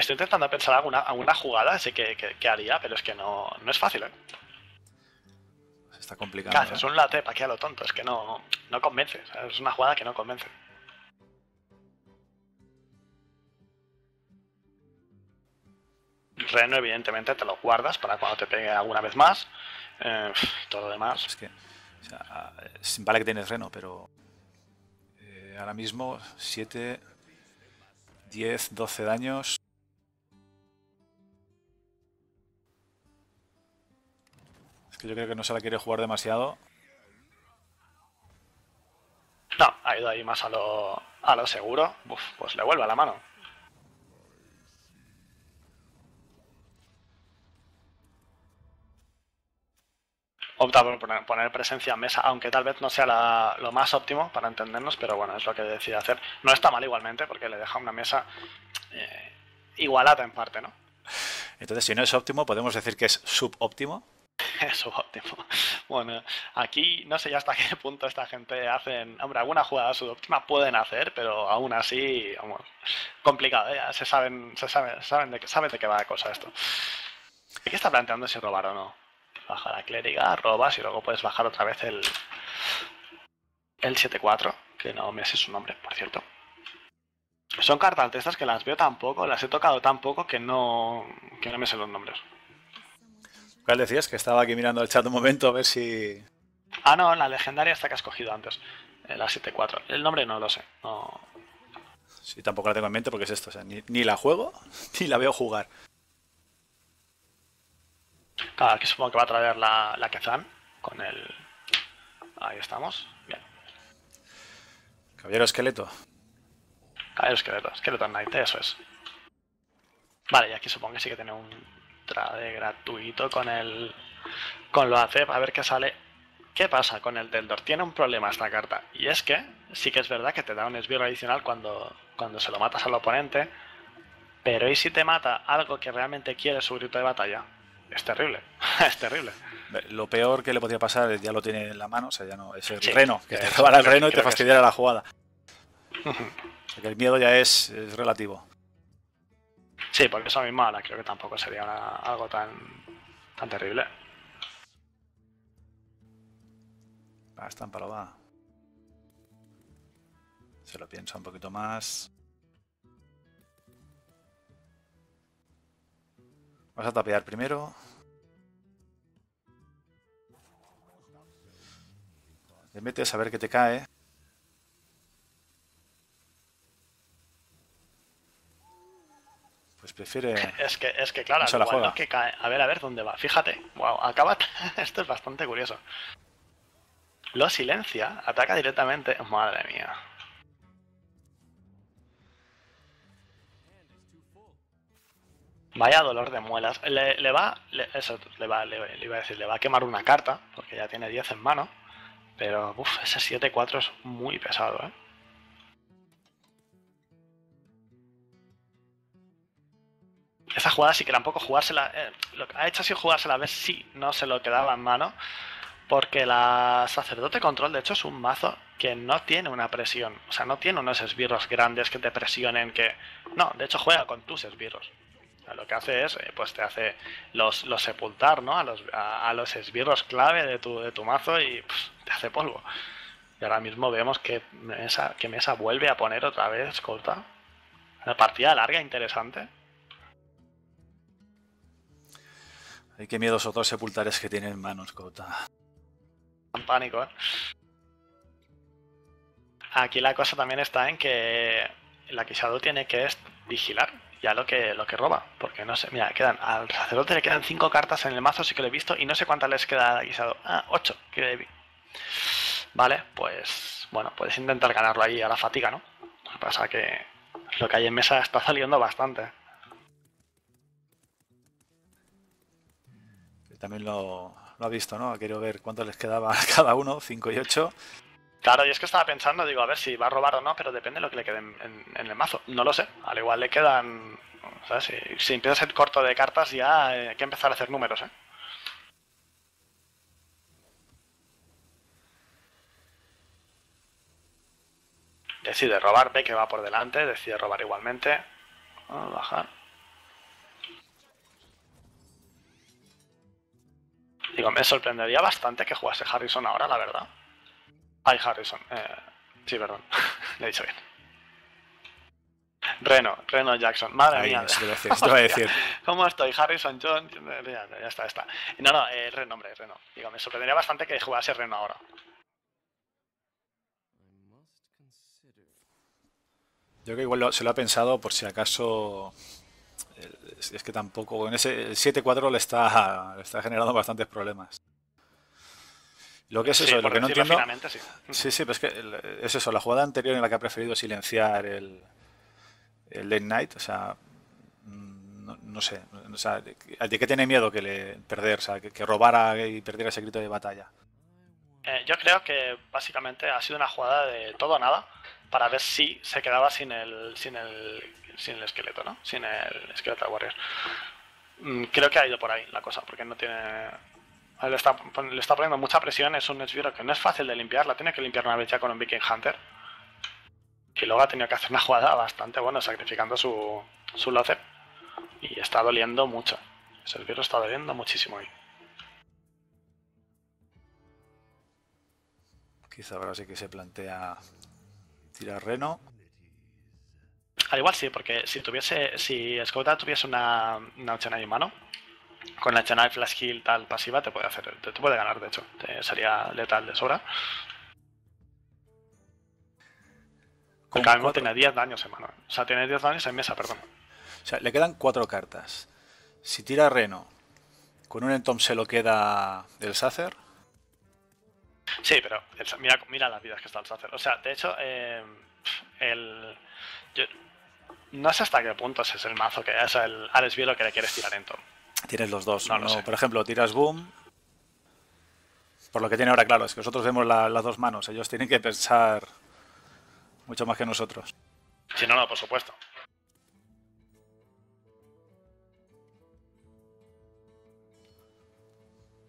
Speaker 2: Estoy intentando pensar alguna, alguna jugada, sé que, que, haría, pero es que no, no es fácil, ¿eh?
Speaker 1: Está complicado.
Speaker 2: Es ¿eh? un late aquí a lo tonto, es que no, no convence. Es una jugada que no convence. Reno, evidentemente, te lo guardas para cuando te pegue alguna vez más. Eh, todo lo demás.
Speaker 1: Es que, o sea, vale que tienes Reno, pero eh, ahora mismo 7, 10, 12 daños. Que yo creo que no se la quiere jugar demasiado.
Speaker 2: No, ha ido ahí más a lo, a lo seguro. Uf, pues le vuelve a la mano. opta por poner, presencia en mesa, aunque tal vez no sea lo más óptimo para entendernos, pero bueno, es lo que decide hacer. No está mal igualmente, porque le deja una mesa eh, igualada en parte, ¿no?
Speaker 1: Entonces, si no es óptimo, podemos decir que es subóptimo.
Speaker 2: Es subóptimo. Bueno, aquí no sé ya hasta qué punto esta gente hacen. Hombre, alguna jugada subóptima pueden hacer, pero aún así, vamos, complicado, ¿eh? Se saben, se saben, saben de, saben de qué va la cosa esto. ¿Qué está planteando si robar o no? baja la clériga, robas y luego puedes bajar otra vez el, el 7-4, que no me sé su nombre, por cierto. Son cartas de estas que las veo tan poco, las he tocado tan poco que no, que no me sé los nombres.
Speaker 1: ¿Cuál decías? Que estaba aquí mirando el chat un momento a ver si...
Speaker 2: Ah, no, la legendaria esta que has cogido antes, eh, la 7-4. El nombre no lo sé, no...
Speaker 1: Sí, tampoco la tengo en mente porque es esto, ni, ni la juego ni la veo jugar.
Speaker 2: Claro, aquí supongo que va a traer la, la Kezan con el... Ahí estamos, bien.
Speaker 1: Caballero esqueleto.
Speaker 2: Caballero esqueleto, esqueleto Knight, eso es. Vale, y aquí supongo que sí que tiene un trade gratuito con el... Con lo hace, a ver qué sale. ¿Qué pasa con el Deldor? Tiene un problema esta carta. Y es que sí que es verdad que te da un esbirro adicional cuando, cuando se lo matas al oponente. Pero ¿y si te mata algo que realmente quiere su grito de batalla? es terrible, es terrible.
Speaker 1: Lo peor que le podría pasar ya lo tiene en la mano, o sea, ya no es el reno, que te robara el reno y te fastidiara la jugada. Porque el miedo ya es, relativo.
Speaker 2: Sí, porque eso mismo ahora creo que tampoco sería algo tan, tan terrible.
Speaker 1: Estampa lo va. Se lo piensa un poquito más. Vamos a tapear primero. Le metes a ver qué te cae. Pues prefiere.
Speaker 2: Es que, es que claro, no que cae. A ver, a ver dónde va. Fíjate. Wow, acaba. Esto es bastante curioso. Lo silencia, ataca directamente. Madre mía. Vaya dolor de muelas. Le, va, eso, le va, le, iba a decir, le va a quemar una carta, porque ya tiene 10 en mano. Pero, uff, ese 7-4 es muy pesado, ¿eh? Esa jugada sí que era un poco jugársela. Eh, lo que ha hecho ha sido jugársela a ver si no se lo quedaba en mano. Porque la sacerdote control, de hecho, es un mazo que no tiene una presión. O sea, no tiene unos esbirros grandes que te presionen. que No, de hecho juega con tus esbirros. lo que hace es, eh, pues te hace los, los sepultar, ¿no? A los, a, los esbirros clave de tu, de tu mazo y te hace polvo. Y ahora mismo vemos que Mesa, que Mesa vuelve a poner otra vez escolta. Una partida larga, interesante.
Speaker 1: Ay, qué miedos otros sepultares que tienen en mano, escolta
Speaker 2: en pánico. ¿eh? Aquí la cosa también está en que el aquisado tiene que vigilar ya lo que, lo que roba. Porque no sé, mira, quedan al sacerdote le quedan 5 cartas en el mazo, sí que lo he visto, y no sé cuántas les queda al aquisado. Ah, 8, que Vale, pues bueno, puedes intentar ganarlo ahí a la fatiga, ¿no? Lo que pasa que lo que hay en mesa está saliendo bastante.
Speaker 1: También lo, ha visto, ¿no? Querido ver cuánto les quedaba cada uno, 5 y 8.
Speaker 2: Claro, y es que estaba pensando, digo, a ver si va a robar o no, pero depende de lo que le quede en, el mazo. No lo sé. Al igual le quedan. O sea, si, si empieza a ser corto de cartas, ya eh, hay que empezar a hacer números, ¿eh? Decide robar, ve que va por delante, decide robar igualmente. Vamos a bajar. Digo, me sorprendería bastante que jugase Harrison ahora, la verdad. Ay, Harrison. Eh, sí, perdón. Le he dicho bien. Reno, Reno Jackson. Madre mía.
Speaker 1: te a decir.
Speaker 2: ¿Cómo estoy? Harrison John. Ya, está, ya está. No, no, eh, Reno, hombre, Reno. Digo, me sorprendería bastante que jugase Reno ahora.
Speaker 1: Yo creo que igual se lo ha pensado por si acaso es que tampoco. En ese 7-4 le está, le está generando bastantes problemas. Lo que es eso, lo que no entiendo. Sí. sí, pero es que es eso, la jugada anterior en la que ha preferido silenciar el, el Late Night, o sea, mm, no, sé, o sea, ¿de qué tiene miedo que le perder? O sea, que, robara y perdiera ese grito de batalla.
Speaker 2: Eh, yo creo que básicamente ha sido una jugada de todo o nada para ver si se quedaba sin el, sin el sin el esqueleto, ¿no? Sin el esqueleto de Warrior. Mm, creo que ha ido por ahí la cosa, porque no tiene... Le está, le está poniendo mucha presión, es un esbiro que no es fácil de limpiar, la tiene que limpiar una vez ya con un Viking Hunter. Y luego ha tenido que hacer una jugada bastante buena, sacrificando su, su láser. Y está doliendo mucho. Ese esbiro está doliendo muchísimo ahí.
Speaker 1: Quizá ahora sí que se plantea tirar Reno.
Speaker 2: Al igual sí, porque si tuviese, si Skota tuviese una, una en mano, con la Chennai Flash Heal tal pasiva te puede hacer, te, puede ganar de hecho, sería letal de sobra. Ahora mismo tiene 10 daños en mano. O sea, tiene 10 daños en mesa, perdón.
Speaker 1: O sea, le quedan 4 cartas. Si tira Reno, con un Entom se lo queda el Sacer.
Speaker 2: Sí, pero mira, mira las vidas que está el Sacer. O sea, de hecho, eh, el, no sé hasta qué punto ese es el mazo que es el Alex Bielo que le quieres tirar en.
Speaker 1: Tienes los dos. No, Por ejemplo, tiras Boom. Por lo que tiene ahora claro, es que nosotros vemos las dos manos. Ellos tienen que pensar mucho más que nosotros.
Speaker 2: Sí, no, no, por supuesto.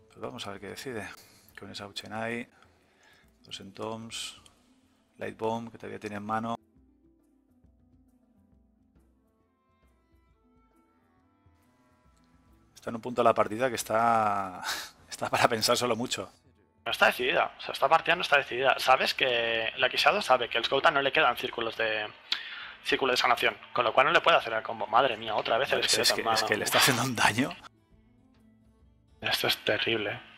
Speaker 1: Pues vamos a ver qué decide. Con esa Uchenai, dos Entoms, Light Bomb que todavía tiene en mano. está en un punto de la partida que está, está para pensárselo mucho.
Speaker 2: No está decidida, o sea, esta partida no está decidida. Sabes que la Quisado sabe que el Scouta no le quedan círculos de círculo de sanación, con lo cual no le puede hacer el combo. Madre mía, otra vez el
Speaker 1: es, es, que, es que le está haciendo un daño.
Speaker 2: Esto es terrible.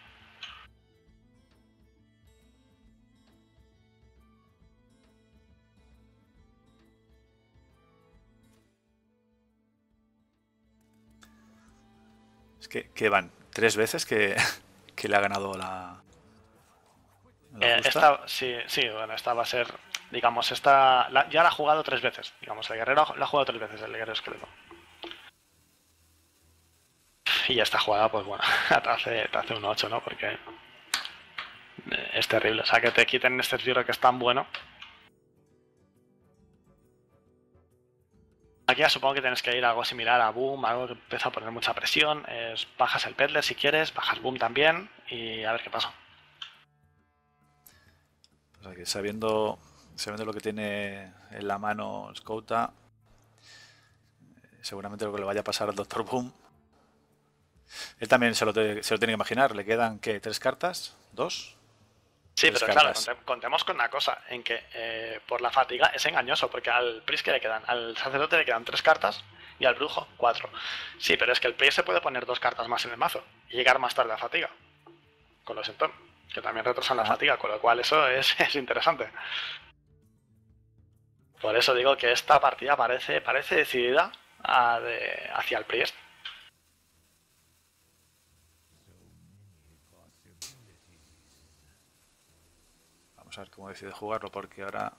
Speaker 1: Que, van tres veces que, le ha ganado la.
Speaker 2: Eh, esta, sí, sí, bueno, esta va a ser, digamos, esta ya la ha jugado tres veces. Digamos, el guerrero la ha jugado tres veces, el guerrero esqueleto. Y esta jugada, pues bueno, te hace, te hace un 8, ¿no? Porque eh, es terrible. O sea, que te quiten este esbirro que es tan bueno. Aquí supongo que tienes que ir a algo similar a Boom, algo que empieza a poner mucha presión. Es, bajas el Peddler si quieres, bajas Boom también y a ver qué pasa.
Speaker 1: O sea que sabiendo, sabiendo lo que tiene en la mano Scouta, seguramente lo que le vaya a pasar al Doctor Boom. Él también se lo, se lo tiene que imaginar. ¿Le quedan qué? ¿Tres cartas? ¿Dos?
Speaker 2: Sí, pero claro, contemos con una cosa, en que eh, por la fatiga es engañoso, porque al Priest que le quedan, al sacerdote le quedan tres cartas y al brujo cuatro. Sí, pero es que el Priest se puede poner dos cartas más en el mazo y llegar más tarde a fatiga, con los Entom, que también retrasan la fatiga, con lo cual eso es, es interesante. Por eso digo que esta partida parece, parece decidida a de- hacia el Priest.
Speaker 1: A ver cómo decide jugarlo porque ahora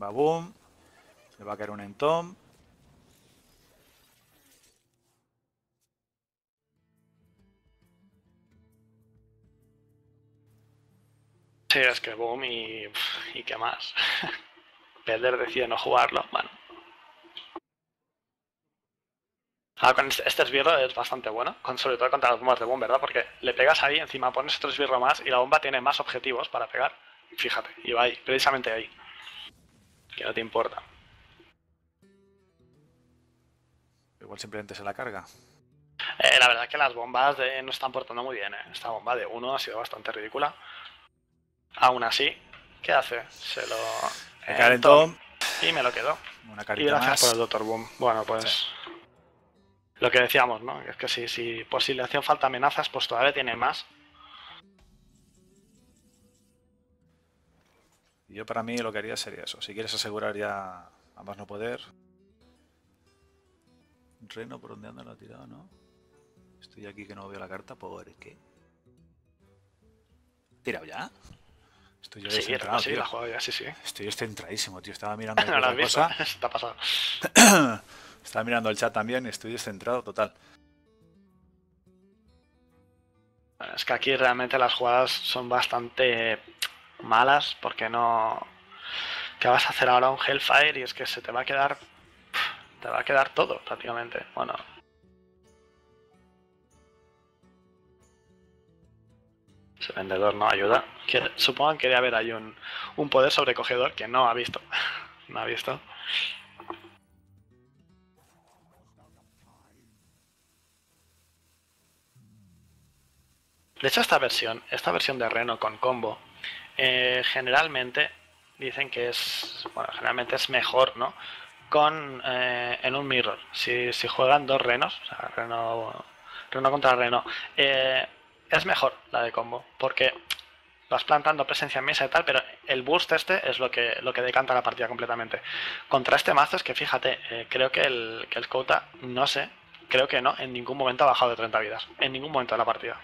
Speaker 1: va Boom. Le va a caer un Entom.
Speaker 2: Sí, es que boom y, y qué más. Pelder decide no jugarlo, bueno. Ah, con este, este esbirro es bastante bueno, con, sobre todo contra las bombas de boom, ¿verdad? Porque le pegas ahí, encima pones otro esbirro más y la bomba tiene más objetivos para pegar. Fíjate, y va ahí, precisamente ahí. Que no te importa.
Speaker 1: Igual simplemente se la carga.
Speaker 2: Eh, la verdad que las bombas de- no están portando muy bien, ¿eh? Esta bomba de uno ha sido bastante ridícula. Aún así, ¿qué hace? Se lo... Entom,
Speaker 1: Entom.
Speaker 2: Y me lo quedo.
Speaker 1: Una
Speaker 2: Y
Speaker 1: carita
Speaker 2: gracias
Speaker 1: más.
Speaker 2: por el Doctor Boom. Bueno, pues. Lo que decíamos, ¿no? Es que si, si por si le hacían falta amenazas, pues todavía tiene más.
Speaker 1: Yo para mí lo que haría sería eso. Si quieres asegurar ya a más no poder. Reno, ¿por dónde anda la tirada, no? Estoy aquí que no veo la carta. ¿Por qué? ¿Tirado ya? Estoy yo
Speaker 2: Sí,
Speaker 1: descentrado,
Speaker 2: sí,
Speaker 1: tío.
Speaker 2: la ya, sí, sí.
Speaker 1: Estoy descentradísimo, tío. Estaba mirando
Speaker 2: no has
Speaker 1: otra
Speaker 2: visto.
Speaker 1: cosa.
Speaker 2: Está pasado.
Speaker 1: Estaba mirando el chat también estoy descentrado total.
Speaker 2: Es que aquí realmente las jugadas son bastante malas porque no. ¿Qué vas a hacer ahora un Hellfire? Y es que se te va a quedar. Te va a quedar todo prácticamente. Bueno. Ese vendedor no ayuda. Supongo que quería haber ahí un, un poder sobrecogedor que no ha visto. No ha visto. De hecho, esta versión, esta versión de Reno con combo, eh, generalmente dicen que es, bueno, generalmente es mejor, ¿no? Con eh, en un mirror. Si, si juegan dos renos, o sea, Reno, Reno contra Reno, eh, es mejor la de combo, porque vas plantando presencia en mesa y tal, pero el burst este es lo que, lo que decanta la partida completamente. Contra este mazo es que fíjate, eh, creo que el, que el Skouta, no sé, creo que no, en ningún momento ha bajado de 30 vidas, en ningún momento de la partida.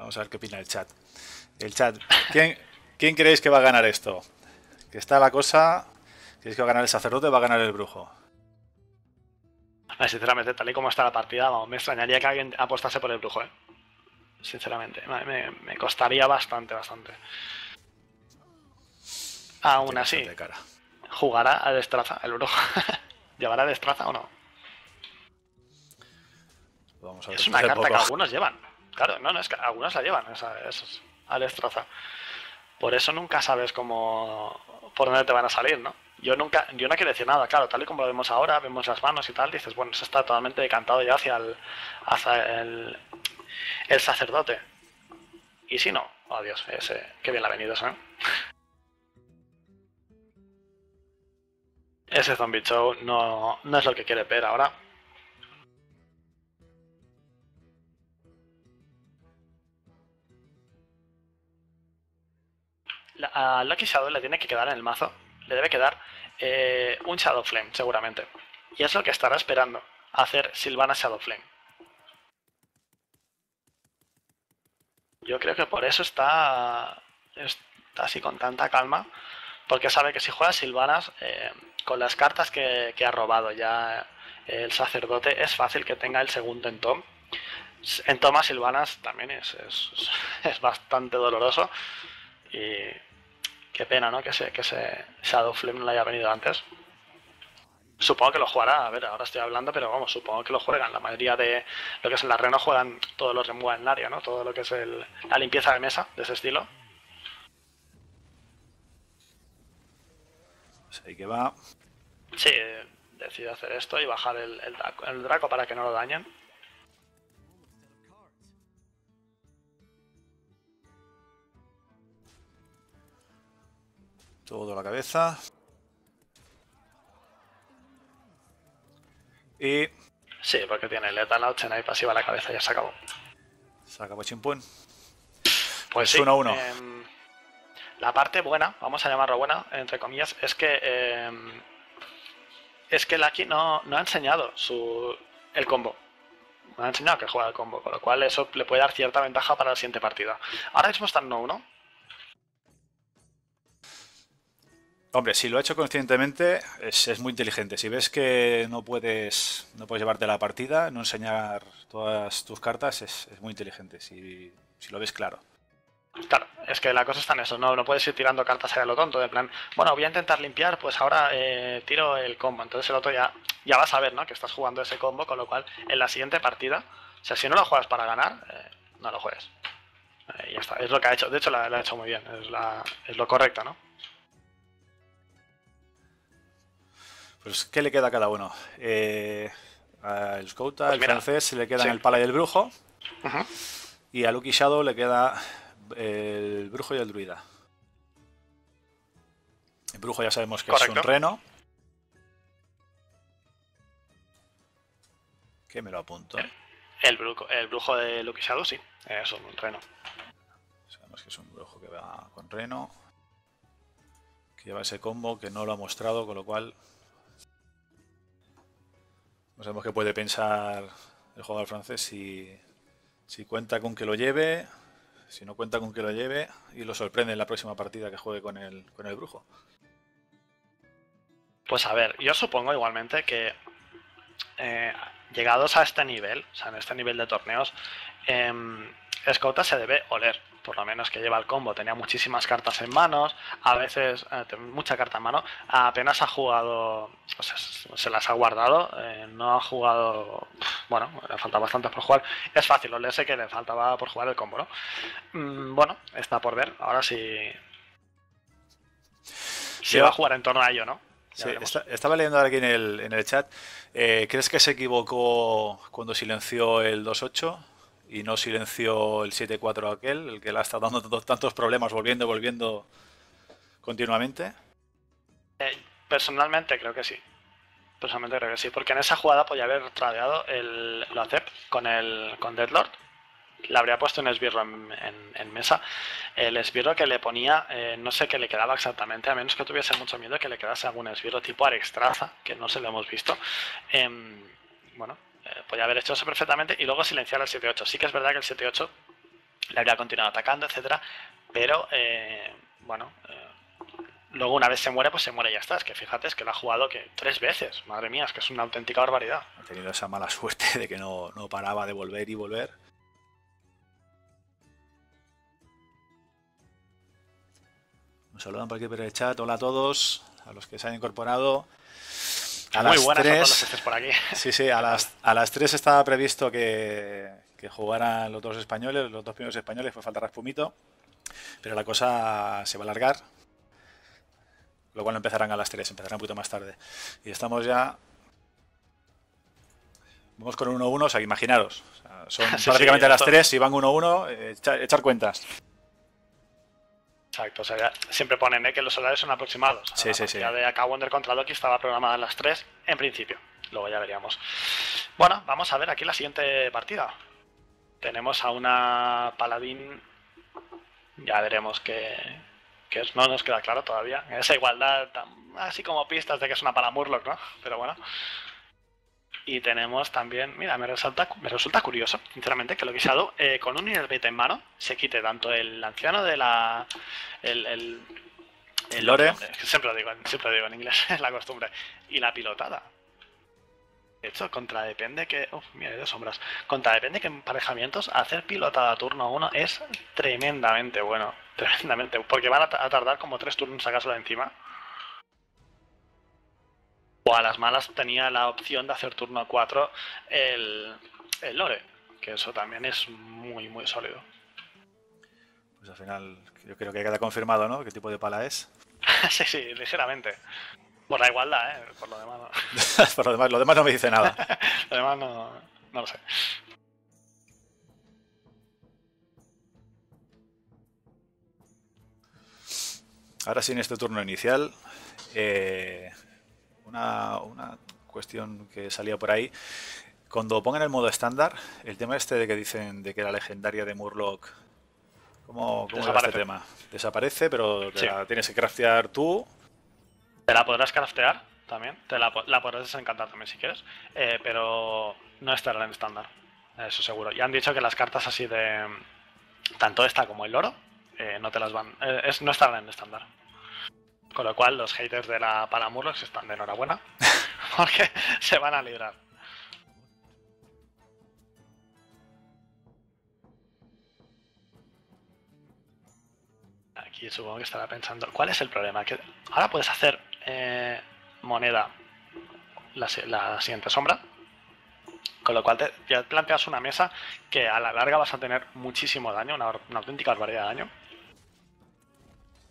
Speaker 1: Vamos a ver qué opina el chat. El chat. ¿Quién, quién creéis que va a ganar esto? Que está la cosa. ¿Creéis que va a ganar el sacerdote o va a ganar el brujo?
Speaker 2: Ah, Sinceramente, tal y como está la partida, vamos, me extrañaría que alguien apostase por el brujo, ¿eh? Sinceramente, me, costaría bastante, bastante. Aún
Speaker 1: Tiene
Speaker 2: así,
Speaker 1: cara.
Speaker 2: jugará a destraza el brujo. ¿Llevará destraza o no?
Speaker 1: Vamos a ver
Speaker 2: Es una carta que algunos llevan. Claro, no, no, es que algunos la llevan, esa, esos, a destraza. Por eso nunca sabes cómo por dónde te van a salir, ¿no? Yo nunca, yo no quiero decir nada, claro, tal y como lo vemos ahora, vemos las manos y tal, dices, bueno, eso está totalmente decantado ya hacia el, hacia el, sacerdote. Y si no, oh Dios, ese, qué bien la venido, ¿eh? Ese zombie show no, no es lo que quiere ver ahora. La- a Lucky Shadow le tiene que quedar en el mazo, le debe quedar eh, un Shadow Flame, seguramente. Y es lo que estará esperando, hacer Silvana Shadow Flame. Yo creo que por eso está, está así con tanta calma, porque sabe que si juega Silvanas, eh, con las cartas que, que ha robado ya el sacerdote, es fácil que tenga el segundo en tom. en tomas silvanas también es, es, bastante doloroso. Y qué pena, ¿no? Que, se, que ese Shadow Flame no le haya venido antes. Supongo que lo jugará, a ver, ahora estoy hablando, pero vamos, supongo que lo juegan. La mayoría de lo que es en la Reno juegan todos los remueva en área, ¿no? Todo lo que es el, la limpieza de mesa de ese estilo.
Speaker 1: Pues ahí que va.
Speaker 2: Sí, decide hacer esto y bajar el, el Draco para que no lo dañen.
Speaker 1: Todo la cabeza. Y...
Speaker 2: Sí, porque tiene letal option ahí pasiva la cabeza, ya se acabó.
Speaker 1: Se acabó Chimpún.
Speaker 2: Pues 1 1. Em, la parte buena, vamos a llamarlo buena, entre comillas, es que em, es que Lucky no, no ha enseñado su, el combo. No ha enseñado que juega el combo, con lo cual eso le puede dar cierta ventaja para la siguiente partida. Ahora mismo está en 1-1.
Speaker 1: Hombre, si lo ha hecho conscientemente, es, muy inteligente. Si ves que no puedes, no puedes llevarte la partida, no enseñar todas tus cartas, es, muy inteligente, si, si, lo ves claro.
Speaker 2: Claro, es que la cosa está en eso, no, no puedes ir tirando cartas a lo tonto, de plan, bueno, voy a intentar limpiar, pues ahora eh, tiro el combo. Entonces el otro ya, ya va a saber, ¿no? Que estás jugando ese combo, con lo cual en la siguiente partida, o sea, si no lo juegas para ganar, eh, no lo juegues. Eh, ya está, es lo que ha hecho, de hecho lo ha hecho muy bien, es, la, es lo correcto, ¿no?
Speaker 1: Pues, ¿qué le queda a cada uno? Eh, al Scouta, pues el francés, le queda el pala y el brujo. Y a Lucky Shadow le queda el brujo y el druida. El brujo ya sabemos que es un reno. Que me lo apunto.
Speaker 2: El, brujo, el brujo de Lucky Shadow, sí, es un reno.
Speaker 1: Sabemos que es un brujo que va con reno. Que lleva ese combo que no lo ha mostrado, con lo cual no sabemos qué puede pensar el jugador francés si, si cuenta con que lo lleve, si no cuenta con que lo lleve y lo sorprende en la próxima partida que juegue con el, con el brujo.
Speaker 2: Pues a ver, yo supongo igualmente que eh, llegados a este nivel, o sea, en este nivel de torneos, eh, se debe oler por lo menos que lleva el combo, tenía muchísimas cartas en manos, a veces eh, mucha carta en mano, apenas ha jugado, o sea, se las ha guardado, eh, no ha jugado, bueno, le falta bastante por jugar, es fácil, lo sé que le faltaba por jugar el combo, ¿no? Mm, bueno, está por ver, ahora sí, si va a jugar en torno a ello, ¿no?
Speaker 1: Sí, estaba leyendo aquí en el, en el chat. Eh, ¿Crees que se equivocó cuando silenció el 2.8? Y no silenció el 7-4 aquel, el que le ha estado dando tantos problemas volviendo, volviendo continuamente?
Speaker 2: Eh, personalmente creo que sí. Personalmente creo que sí, porque en esa jugada podía haber tradeado el Loacep con el con Deadlord. Le habría puesto un esbirro en, mesa. El esbirro que le ponía, eh, no sé qué le quedaba exactamente, a menos que tuviese mucho miedo que le quedase algún esbirro tipo Arextraza, que no se lo hemos visto. Em, bueno, eh, podía haber hecho eso perfectamente y luego silenciar al 7-8. Sí que es verdad que el 7-8 le habría continuado atacando, etcétera, pero eh, bueno, eh, luego una vez se muere, pues se muere y ya está. Es que fíjate, es que lo ha jugado que tres veces, madre mía, es que es una auténtica barbaridad.
Speaker 1: Ha tenido esa mala suerte de que no, no paraba de volver y volver. Nos saludan por aquí por el chat. Hola a todos, a los que se han incorporado.
Speaker 2: A Muy las buenas 3, por aquí.
Speaker 1: Sí, sí, a las, a las 3 estaba previsto que, que, jugaran los dos españoles, los dos primeros españoles, fue falta Raspumito, pero la cosa se va a alargar, lo cual no empezarán a las 3, empezarán un poquito más tarde. Y estamos ya... Vamos con 1-1, o sea, imaginaros, son prácticamente a las 3, y van 1-1, eh, echar cuentas.
Speaker 2: Exacto, o sea, siempre ponen ¿eh? que los horarios son aproximados.
Speaker 1: Sí, sí, sí.
Speaker 2: La de acá Wonder contra Loki estaba programada a las 3 en principio. Luego ya veríamos. Bueno, vamos a ver aquí la siguiente partida. Tenemos a una paladín. Ya veremos que, que no nos queda claro todavía. Esa igualdad, así como pistas de que es una palamurlock, ¿no? Pero bueno. Y tenemos también, mira, me resulta, me resulta curioso, sinceramente, que lo que eh, con un Inherbate en mano se quite tanto el anciano de la. El, el,
Speaker 1: lore.
Speaker 2: siempre lo digo, siempre digo en inglés, es la costumbre. Y la pilotada. De hecho, contra depende que. Uf, mira, hay dos sombras. Contra depende que emparejamientos, hacer pilotada turno 1 es tremendamente bueno. Tremendamente. Porque van a, a tardar como tres turnos sacárselo de encima. O a las malas tenía la opción de hacer turno 4 el, el lore. Que eso también es muy, muy sólido.
Speaker 1: Pues al final, yo creo que queda confirmado, ¿no? ¿Qué tipo de pala es?
Speaker 2: sí, sí, ligeramente. Por la igualdad, ¿eh? Por lo demás no.
Speaker 1: Por lo demás, lo demás no me dice nada.
Speaker 2: lo demás no, no lo sé.
Speaker 1: Ahora sí, en este turno inicial, eh, una, una cuestión que salía por ahí. Cuando pongan el modo estándar, el tema este de que dicen de que la legendaria de Murloc ¿Cómo, cómo era este tema? Desaparece, pero te
Speaker 2: Sí.
Speaker 1: la tienes que craftear tú.
Speaker 2: Te la podrás craftear también. Te la, po- la podrás desencantar también si quieres. eh, pero no estará en estándar. Eso seguro. Ya han dicho que las cartas así de. Tanto esta como el oro. eh, no te las van. eh, es, no estarán en estándar. Con lo cual los haters de la Palamurlox están de enhorabuena. porque se van a librar. Aquí supongo que estará pensando, ¿cuál es el problema? Que ahora puedes hacer eh, moneda la, si- la siguiente sombra, con lo cual te, ya planteas una mesa que a la larga vas a tener muchísimo daño, una, una auténtica barbaridad de daño,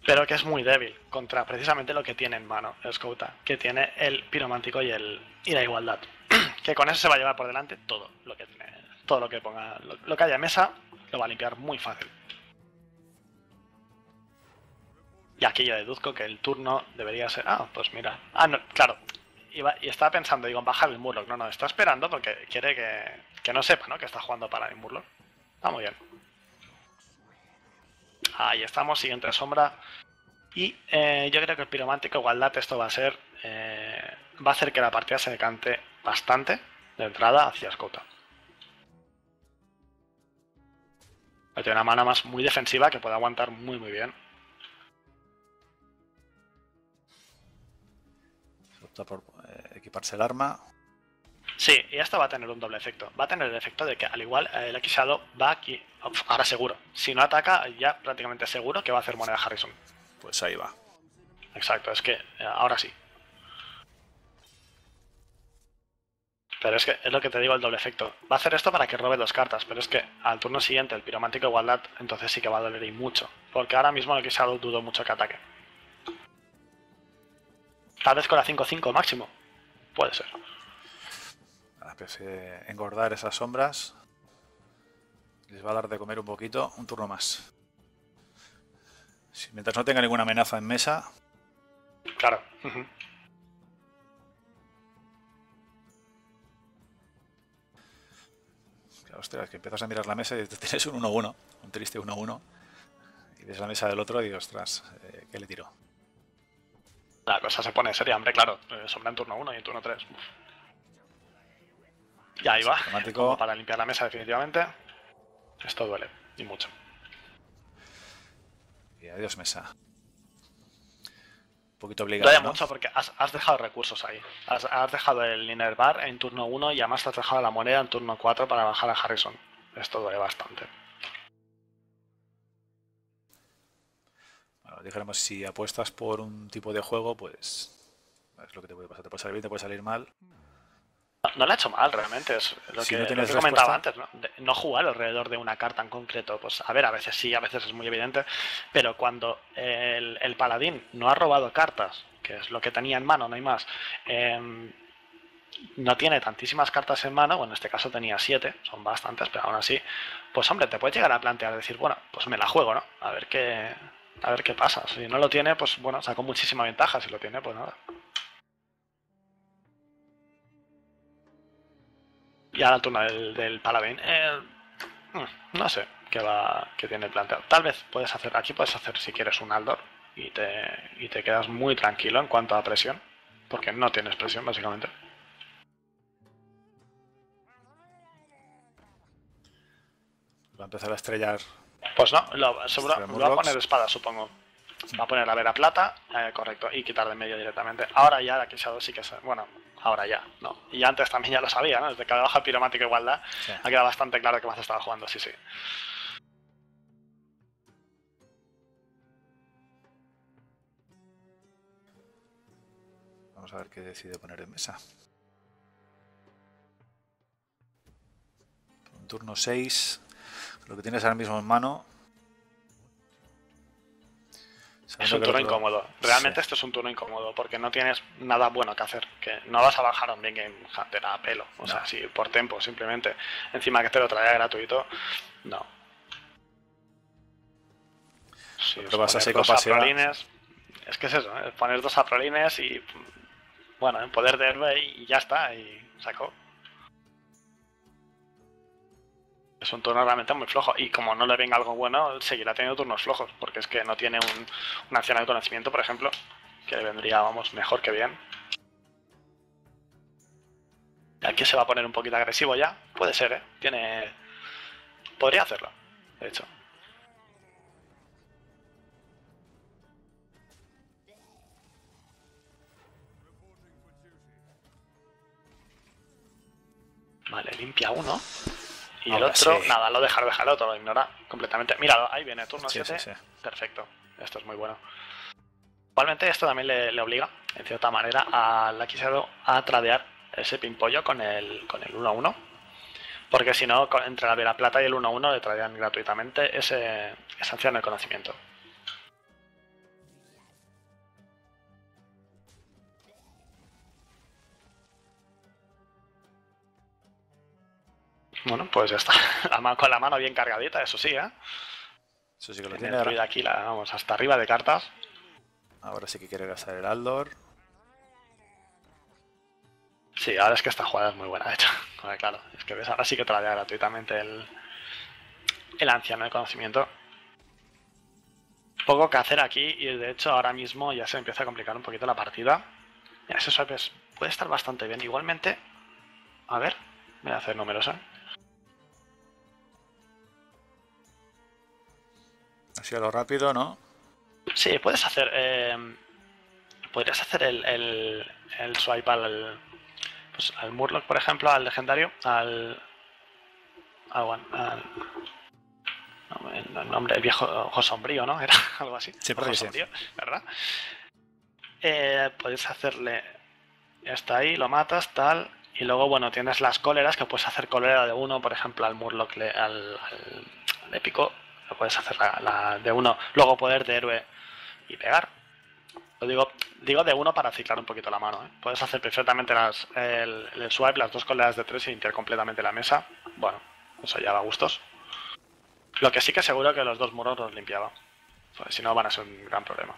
Speaker 2: pero que es muy débil contra precisamente lo que tiene en mano el Scouta, que tiene el piromántico y, el, y la igualdad, que con eso se va a llevar por delante todo lo que tiene, todo lo que ponga, lo, que haya en mesa, lo va a limpiar muy fácil. Y aquí yo deduzco que el turno debería ser. Ah, pues mira. Ah, no, claro. Iba- y estaba pensando, digo, en bajar el Murloc. No, no, está esperando porque quiere que, que no sepa, ¿no? Que está jugando para el Murloc. Está muy bien. Ahí estamos, siguiente sombra. Y eh, yo creo que el piromántico igualdad esto va a ser. eh, va a hacer que la partida se decante bastante de entrada hacia Scouta. Tiene una mana más muy defensiva que puede aguantar muy muy bien.
Speaker 1: Opta por eh, equiparse el arma.
Speaker 2: Sí, y esto va a tener un doble efecto. Va a tener el efecto de que al igual el X-Shadow va aquí. Ahora seguro. Si no ataca, ya prácticamente seguro que va a hacer moneda Harrison.
Speaker 1: Pues ahí va.
Speaker 2: Exacto, es que eh, ahora sí. Pero es que es lo que te digo el doble efecto. Va a hacer esto para que robe dos cartas, pero es que al turno siguiente el piromántico igualdad, entonces sí que va a doler y mucho. Porque ahora mismo el X-Shadow dudo mucho que ataque. Tal vez con la 5-5 máximo. Puede ser.
Speaker 1: A PC engordar esas sombras. Les va a dar de comer un poquito. Un turno más. Si, mientras no tenga ninguna amenaza en mesa,
Speaker 2: Claro. ujú.
Speaker 1: claro, ostras, que empiezas a mirar la mesa y te tienes un 1-1, un triste 1-1. Y ves la mesa del otro y digo, ostras, eh, ¿qué le tiro?
Speaker 2: La cosa se pone seria, hombre, claro. eh, Sombra en turno 1 y en turno 3. Y ahí va. Para limpiar la mesa definitivamente. Esto duele. Y mucho.
Speaker 1: Y adiós mesa. Un poquito
Speaker 2: Duele
Speaker 1: obligado, ¿no?
Speaker 2: mucho porque has, has dejado recursos ahí. Has, has dejado el inner bar en turno 1 y además te has dejado la moneda en turno 4 para bajar a Harrison. Esto duele bastante.
Speaker 1: Bueno, dijéramos, si apuestas por un tipo de juego, pues es lo que te puede pasar. Te puede salir bien, te puede salir mal.
Speaker 2: No, no le ha hecho mal realmente, es lo
Speaker 1: Si
Speaker 2: que,
Speaker 1: no
Speaker 2: lo
Speaker 1: tienes
Speaker 2: que comentaba antes, ¿no? De- no jugar alrededor de una carta en concreto. Pues a ver, a veces sí, a veces es muy evidente, pero cuando el, el paladín no ha robado cartas, que es lo que tenía en mano, no hay más, em, no tiene tantísimas cartas en mano, bueno, en este caso tenía siete, son bastantes, pero aún así, pues hombre, te puedes llegar a plantear, decir, bueno, pues me la juego, ¿no? A ver qué, a ver qué pasa. Si no lo tiene, pues bueno, sacó muchísima ventaja, si lo tiene, pues nada. Y ahora el turno del, del paladín. eh, no sé qué va qué tiene planteado. Tal vez puedes hacer, aquí puedes hacer si quieres un Aldor y te, y te quedas muy tranquilo en cuanto a presión. Porque no tienes presión, básicamente.
Speaker 1: Va a empezar a estrellar.
Speaker 2: Pues no, lo, seguro,
Speaker 1: Extremo
Speaker 2: lo va a poner espada, supongo. Va a poner la vera plata, eh, correcto, y quitar de medio directamente. Ahora ya la Shadow sí que se. Bueno, ahora ya, ¿no? Y antes también ya lo sabía, ¿no? Desde que baja el piromático igualdad,
Speaker 1: Sí.
Speaker 2: ha quedado bastante claro que más estaba jugando, sí, sí.
Speaker 1: Vamos a ver qué decide poner en mesa. Un turno 6. Lo que tienes ahora mismo en mano.
Speaker 2: Es un turno incómodo. Realmente
Speaker 1: Sí.
Speaker 2: esto es un turno incómodo porque no tienes nada bueno que hacer. Que no vas a bajar a un Big Game Hunter a pelo. O sea, sí, por tempo, simplemente. Encima que te lo trae gratuito, no. Sí,
Speaker 1: Pero vas a
Speaker 2: aprolines, Es que es eso, ¿eh? poner dos aprolines y. Bueno, en poder de héroe y ya está. Y sacó. Es un turno realmente muy flojo. Y como no le venga algo bueno, seguirá teniendo turnos flojos. Porque es que no tiene un, una acción de conocimiento, por ejemplo, que le vendría, vamos, mejor que bien. Aquí se va a poner un poquito agresivo ya. Puede ser, ¿eh? Tiene. Podría hacerlo, de hecho. Vale, limpia uno. Y el otro,
Speaker 1: sí.
Speaker 2: nada, lo deja, deja el otro, lo ignora completamente. Mira, ahí viene, turno
Speaker 1: Sí,
Speaker 2: 7.
Speaker 1: sí, sí.
Speaker 2: Perfecto, esto es muy bueno. Igualmente esto también le, le obliga, en cierta manera, al Aquisado a tradear ese pimpollo con el, con el 1-1. Porque si no, entre la Vera Plata y el 1-1 le tradean gratuitamente ese, esa acción de conocimiento. Bueno, pues ya está. La con la mano bien cargadita, eso sí, ¿eh?
Speaker 1: Eso sí que lo
Speaker 2: Tiene el druida aquí, la- vamos, hasta arriba de cartas.
Speaker 1: ahora sí que quiere gastar el Aldor.
Speaker 2: Sí, ahora es que esta jugada es muy buena, de hecho. Joder, claro, es que ves, ahora sí que te la da gratuitamente el, el anciano de conocimiento. Poco que hacer aquí y de hecho ahora mismo ya se empieza a complicar un poquito la partida. Mira, ese swipe es- puede estar bastante bien. Igualmente, a ver, voy a hacer números, ¿eh?
Speaker 1: Así a lo rápido, ¿no?
Speaker 2: Sí, puedes hacer. eh, podrías hacer el, el, el swipe al. Pues al Murloc, por ejemplo, al legendario, al. al, al- no, el, el nombre, el viejo ojo sombrío, ¿no? Era algo así.
Speaker 1: Sí,
Speaker 2: ojo
Speaker 1: parece que sí.
Speaker 2: sombrío, ¿verdad? Eh, podéis hacerle. Está ahí, lo matas, tal. Y luego, bueno, tienes las cóleras, que puedes hacer cólera de uno, por ejemplo, al Murloc, le- al, al- al épico, lo puedes hacer la, de uno. Luego poder de héroe y pegar. Lo digo, digo de uno para ciclar un poquito la mano. ¿eh? Puedes hacer perfectamente el, swipe, las dos coleras de tres y limpiar completamente la mesa. Bueno, eso ya va a gustos. Lo que sí que seguro que los dos muros los limpiaba. Si no van a ser un gran problema.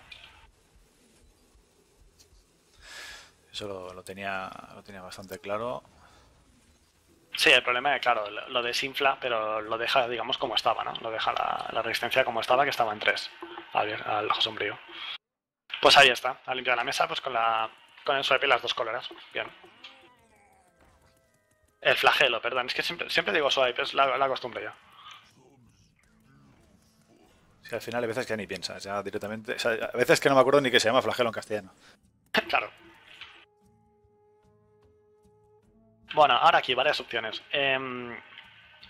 Speaker 1: Eso lo tenía, lo tenía bastante claro.
Speaker 2: Sí, el problema es, claro, lo desinfla, pero lo deja, digamos, como estaba, ¿no? Lo deja la, la resistencia como estaba, que estaba en 3 al, al ojo sombrío. Pues ahí está, ha limpiado la mesa pues con la con el swipe y las dos cóleras. Bien. El flagelo, perdón, es que siempre, siempre digo swipe, es la, la costumbre ya.
Speaker 1: Si al final hay veces que ya ni piensas, ya directamente. o sea, a veces que no me acuerdo ni que se llama flagelo en castellano.
Speaker 2: claro. Bueno, ahora aquí varias opciones. Em,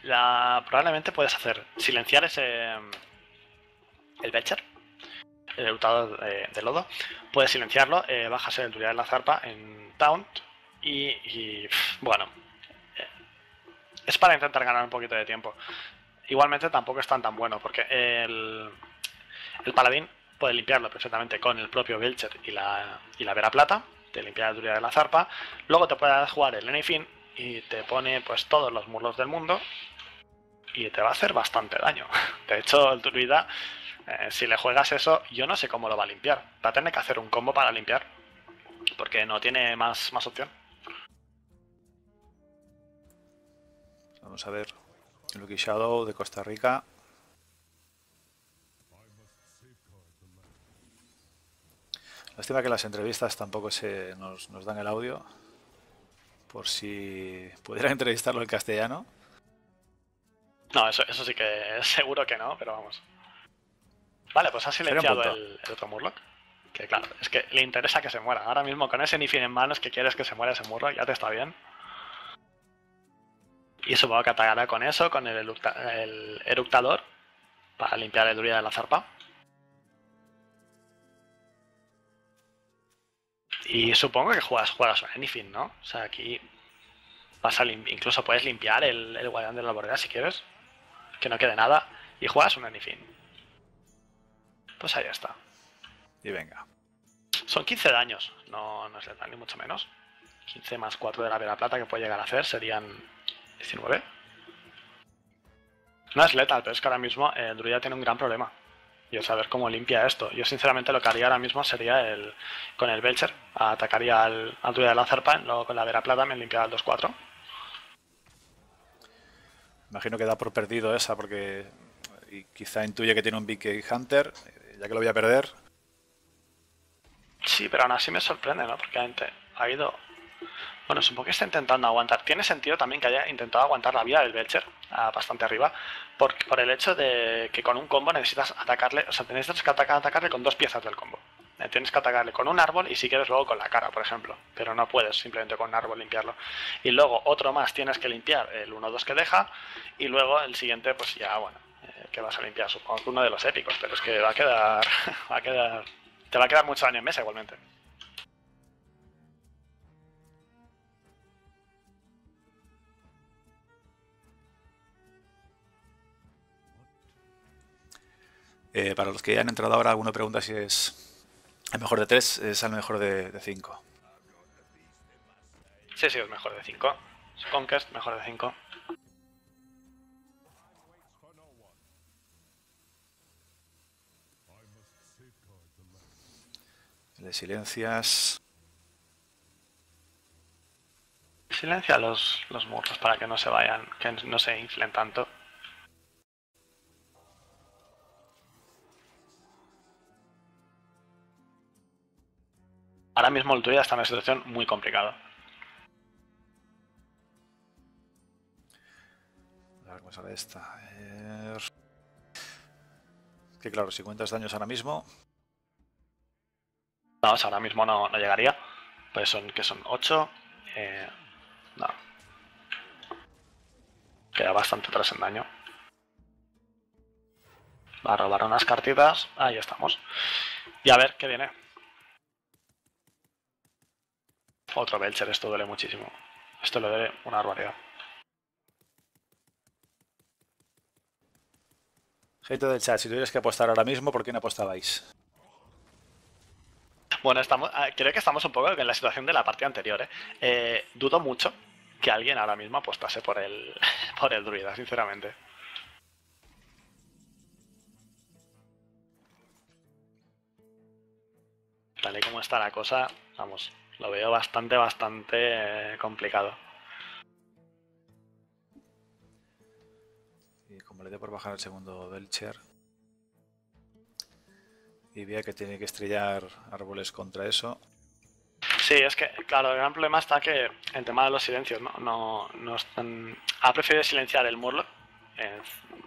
Speaker 2: la, probablemente puedes hacer silenciar ese el Belcher, el de, lodo. Puedes silenciarlo, eh, bajas el Durial de la Zarpa en Taunt y, bueno, eh, es para intentar ganar un poquito de tiempo. Igualmente tampoco es tan tan bueno porque el, el paladín puede limpiarlo perfectamente con el propio Belcher y la, y la Vera Plata, te limpia la Durial de la Zarpa, luego te puedes jugar el Enifin y te pone pues todos los murlos del mundo y te va a hacer bastante daño. De hecho, el druida, eh, si le juegas eso, yo no sé cómo lo va a limpiar. Va a tener que hacer un combo para limpiar. Porque no tiene más, más opción.
Speaker 1: Vamos a ver. Lucky Shadow de Costa Rica. Lástima que las entrevistas tampoco se nos, nos dan el audio. Por si pudiera entrevistarlo en castellano.
Speaker 2: No, eso, eso sí que seguro que no, pero vamos. Vale, pues ha silenciado el, el otro Murloc. Que claro, es que le interesa que se muera. Ahora mismo con ese Nifin en manos que quieres que se muera ese murro, ya te está bien. Y supongo que atacará con eso, con el, el eructador, para limpiar el druida de la zarpa. Y supongo que juegas, juegas un Anyfin, ¿no? O sea, aquí vas a incluso puedes limpiar el, el guardián de la borrera si quieres. Que no quede nada. Y juegas un Anyfin. Pues ahí está.
Speaker 1: Y venga.
Speaker 2: Son 15 daños, no, no es letal ni mucho menos. 15 más 4 de la vera plata que puede llegar a hacer serían 19. No es letal, pero es que ahora mismo el druida tiene un gran problema. Y es saber cómo limpia esto. Yo sinceramente lo que haría ahora mismo sería el con el Belcher. Atacaría al, al druida de la zarpa, luego con la vera plata me limpiaba el 2-4.
Speaker 1: Imagino que da por perdido esa porque y quizá intuye que tiene un Big Hunter, ya que lo voy a perder.
Speaker 2: Sí, pero aún así me sorprende, ¿no? Porque ha ido bueno, supongo que está intentando aguantar. Tiene sentido también que haya intentado aguantar la vida del Belcher bastante arriba, por, por el hecho de que con un combo necesitas atacarle, o sea, necesitas que atacarle con dos piezas del combo. Eh, tienes que atacarle con un árbol y si quieres luego con la cara, por ejemplo. Pero no puedes simplemente con un árbol limpiarlo. Y luego otro más tienes que limpiar el 1-2 que deja y luego el siguiente, pues ya, bueno, eh, que vas a limpiar. Supongo que uno de los épicos, pero es que va a quedar, va a quedar, te va a quedar mucho daño en mesa igualmente.
Speaker 1: Eh, para los que han entrado ahora, alguna pregunta si es el mejor de 3, es el mejor de 5.
Speaker 2: Sí, sí, es mejor de 5. Conquest, mejor de 5.
Speaker 1: Le silencias.
Speaker 2: Silencia los, los murros para que no se vayan, que no se inflen tanto. Ahora mismo el tuyo está en una situación muy complicada.
Speaker 1: A ver cómo sale esta. Que claro, si cuentas daños ahora mismo.
Speaker 2: No, ahora mismo no, llegaría. Pues son que son 8. Eh, no. Queda bastante atrás en daño. Va a robar unas cartitas. Ahí estamos. Y a ver qué viene. Otro Belcher, esto duele muchísimo. Esto le duele una barbaridad.
Speaker 1: Gente del chat, si tuvierais que apostar ahora mismo, ¿por quién apostabais?
Speaker 2: Bueno, estamos, ah, creo que estamos un poco en la situación de la partida anterior. ¿eh? Eh, dudo mucho que alguien ahora mismo apostase por el, por el druida, sinceramente. Tal y como está la cosa, vamos, lo veo bastante, bastante eh, complicado.
Speaker 1: Y como le dé por bajar el segundo Belcher. Y vea que tiene que estrellar árboles contra eso.
Speaker 2: Sí, es que, claro, el gran problema está que en tema de los silencios, ¿no? no, no están... Ha preferido silenciar el Murloc.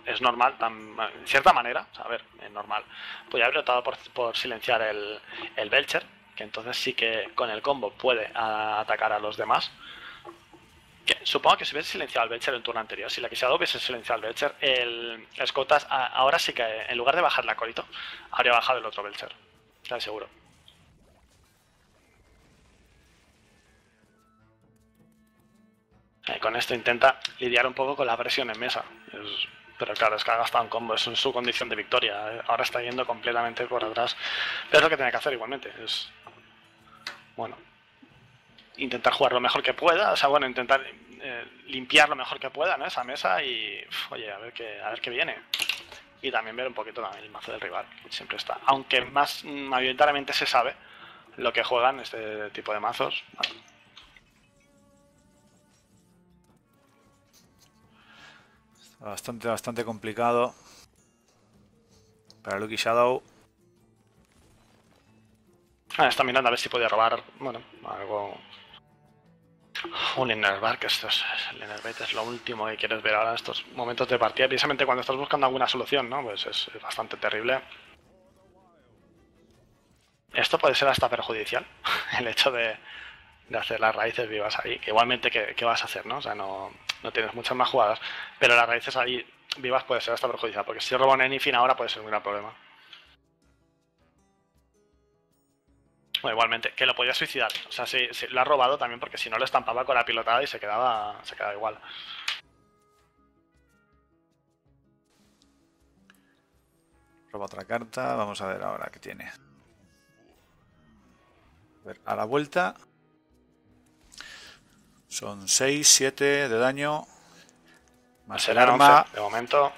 Speaker 2: Es, normal, tan, en cierta manera, a ver, es normal. Podría haber optado por, por silenciar el, el Belcher, que entonces sí que con el combo puede atacar a los demás. supongo que si hubiese silenciado al Belcher en turno anterior, si la quisiera hubiese silenciado al Belcher, el Scotas ahora sí que en lugar de bajar el acólito, habría bajado el otro Belcher. Estoy seguro. Y con esto intenta lidiar un poco con la presión en mesa. pero claro, es que ha gastado un combo, es su condición de victoria. Ahora está yendo completamente por atrás. Pero es lo que tiene que hacer igualmente. Es bueno, intentar jugar lo mejor que pueda, o sea, bueno, intentar eh, limpiar lo mejor que pueda, ¿no? Esa mesa y, oye, a ver qué, a ver qué viene. Y también ver un poquito el mazo del rival, siempre está. Aunque más mayoritariamente se sabe lo que juegan este tipo de mazos.
Speaker 1: Bastante, bastante complicado para Lucky Shadow.
Speaker 2: Ah, está mirando a ver si podía robar, bueno, algo... Un Innerbar, que esto es, es lo último que quieres ver ahora en estos momentos de partida. Precisamente cuando estás buscando alguna solución, ¿no? Pues es, bastante terrible. esto puede ser hasta perjudicial, el hecho de, hacer las raíces vivas ahí. Igualmente, ¿qué, vas a hacer? ¿no? O sea, no, no, tienes muchas más jugadas, pero las raíces ahí vivas puede ser hasta perjudicial, porque si robo un Anyfin ahora puede ser un gran problema. Bueno, igualmente, que lo podía suicidar. O sea, si, lo ha robado también porque si no lo estampaba con la pilotada y se quedaba, se quedaba igual.
Speaker 1: Roba otra carta, vamos a ver ahora qué tiene. A, ver, a la vuelta son 6, 7 de daño. Más el arma.
Speaker 2: de momento.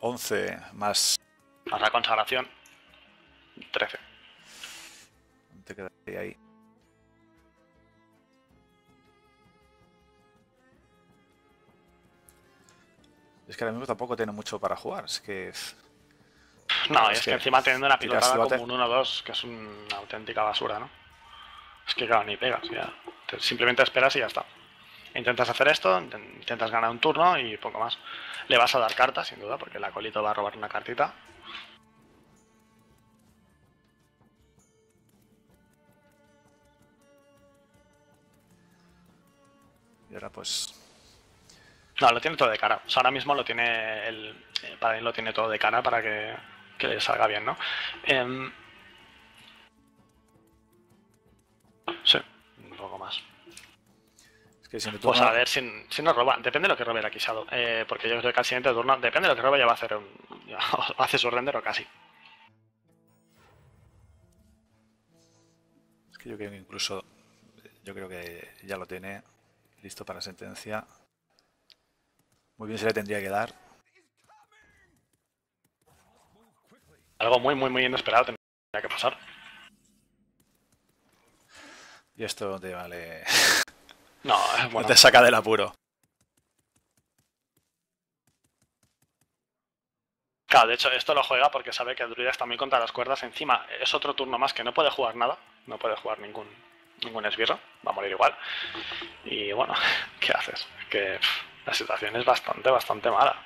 Speaker 1: 11 más.
Speaker 2: Más la consagración. 13.
Speaker 1: Te quedaría ahí. Es que ahora mismo tampoco tiene mucho para jugar. Es que.
Speaker 2: No, es, que, encima teniendo una pilotada como un 1-2, que es una auténtica basura, ¿no? Es que claro, ni pegas, ya. Simplemente esperas y ya está. Intentas hacer esto, intentas ganar un turno y poco más. Le vas a dar cartas, sin duda, porque el acolito va a robar una cartita.
Speaker 1: Y ahora pues...
Speaker 2: No, lo tiene todo de cara. O sea, ahora mismo lo tiene el... Para lo tiene todo de cara para que, que le salga bien, ¿no? Em, sí, un poco más.
Speaker 1: Es que si
Speaker 2: Pues a ver si, si nos roba. Depende de lo que robe el Aquisado. Eh, porque yo creo que al siguiente turno, depende de lo que robe, ya va a hacer un. hace su render o casi.
Speaker 1: Es que yo creo que incluso. Yo creo que ya lo tiene listo para sentencia. Muy bien se le tendría que dar.
Speaker 2: Algo muy, muy, muy inesperado tendría que pasar.
Speaker 1: Y esto te vale.
Speaker 2: No, bueno.
Speaker 1: te saca del apuro.
Speaker 2: Claro, de hecho, esto lo juega porque sabe que el druida está muy contra las cuerdas. Encima, es otro turno más que no puede jugar nada. No puede jugar ningún, ningún esbirro. Va a morir igual. Y bueno, ¿qué haces? Que la situación es bastante, bastante mala.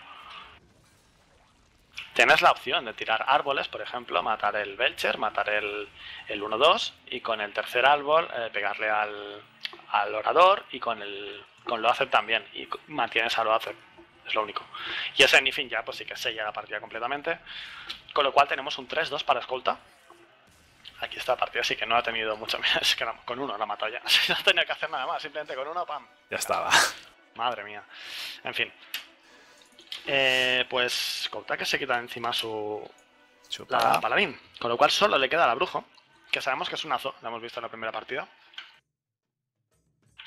Speaker 2: Tienes la opción de tirar árboles, por ejemplo, matar el Belcher, matar el, el 1-2 y con el tercer árbol eh, pegarle al, al, orador y con el con lo hace también y mantienes a lo hace. Es lo único. Y ese Nifin ya pues sí que sella la partida completamente. Con lo cual tenemos un 3-2 para escolta. Aquí esta partida sí que no ha tenido mucho Es que con uno la ha matado ya. No tenía que hacer nada más, simplemente con uno, pam.
Speaker 1: Ya estaba.
Speaker 2: Madre mía. En fin, eh, pues que se quita encima su la paladín. Con lo cual solo le queda la brujo, que sabemos que es un azo, lo hemos visto en la primera partida.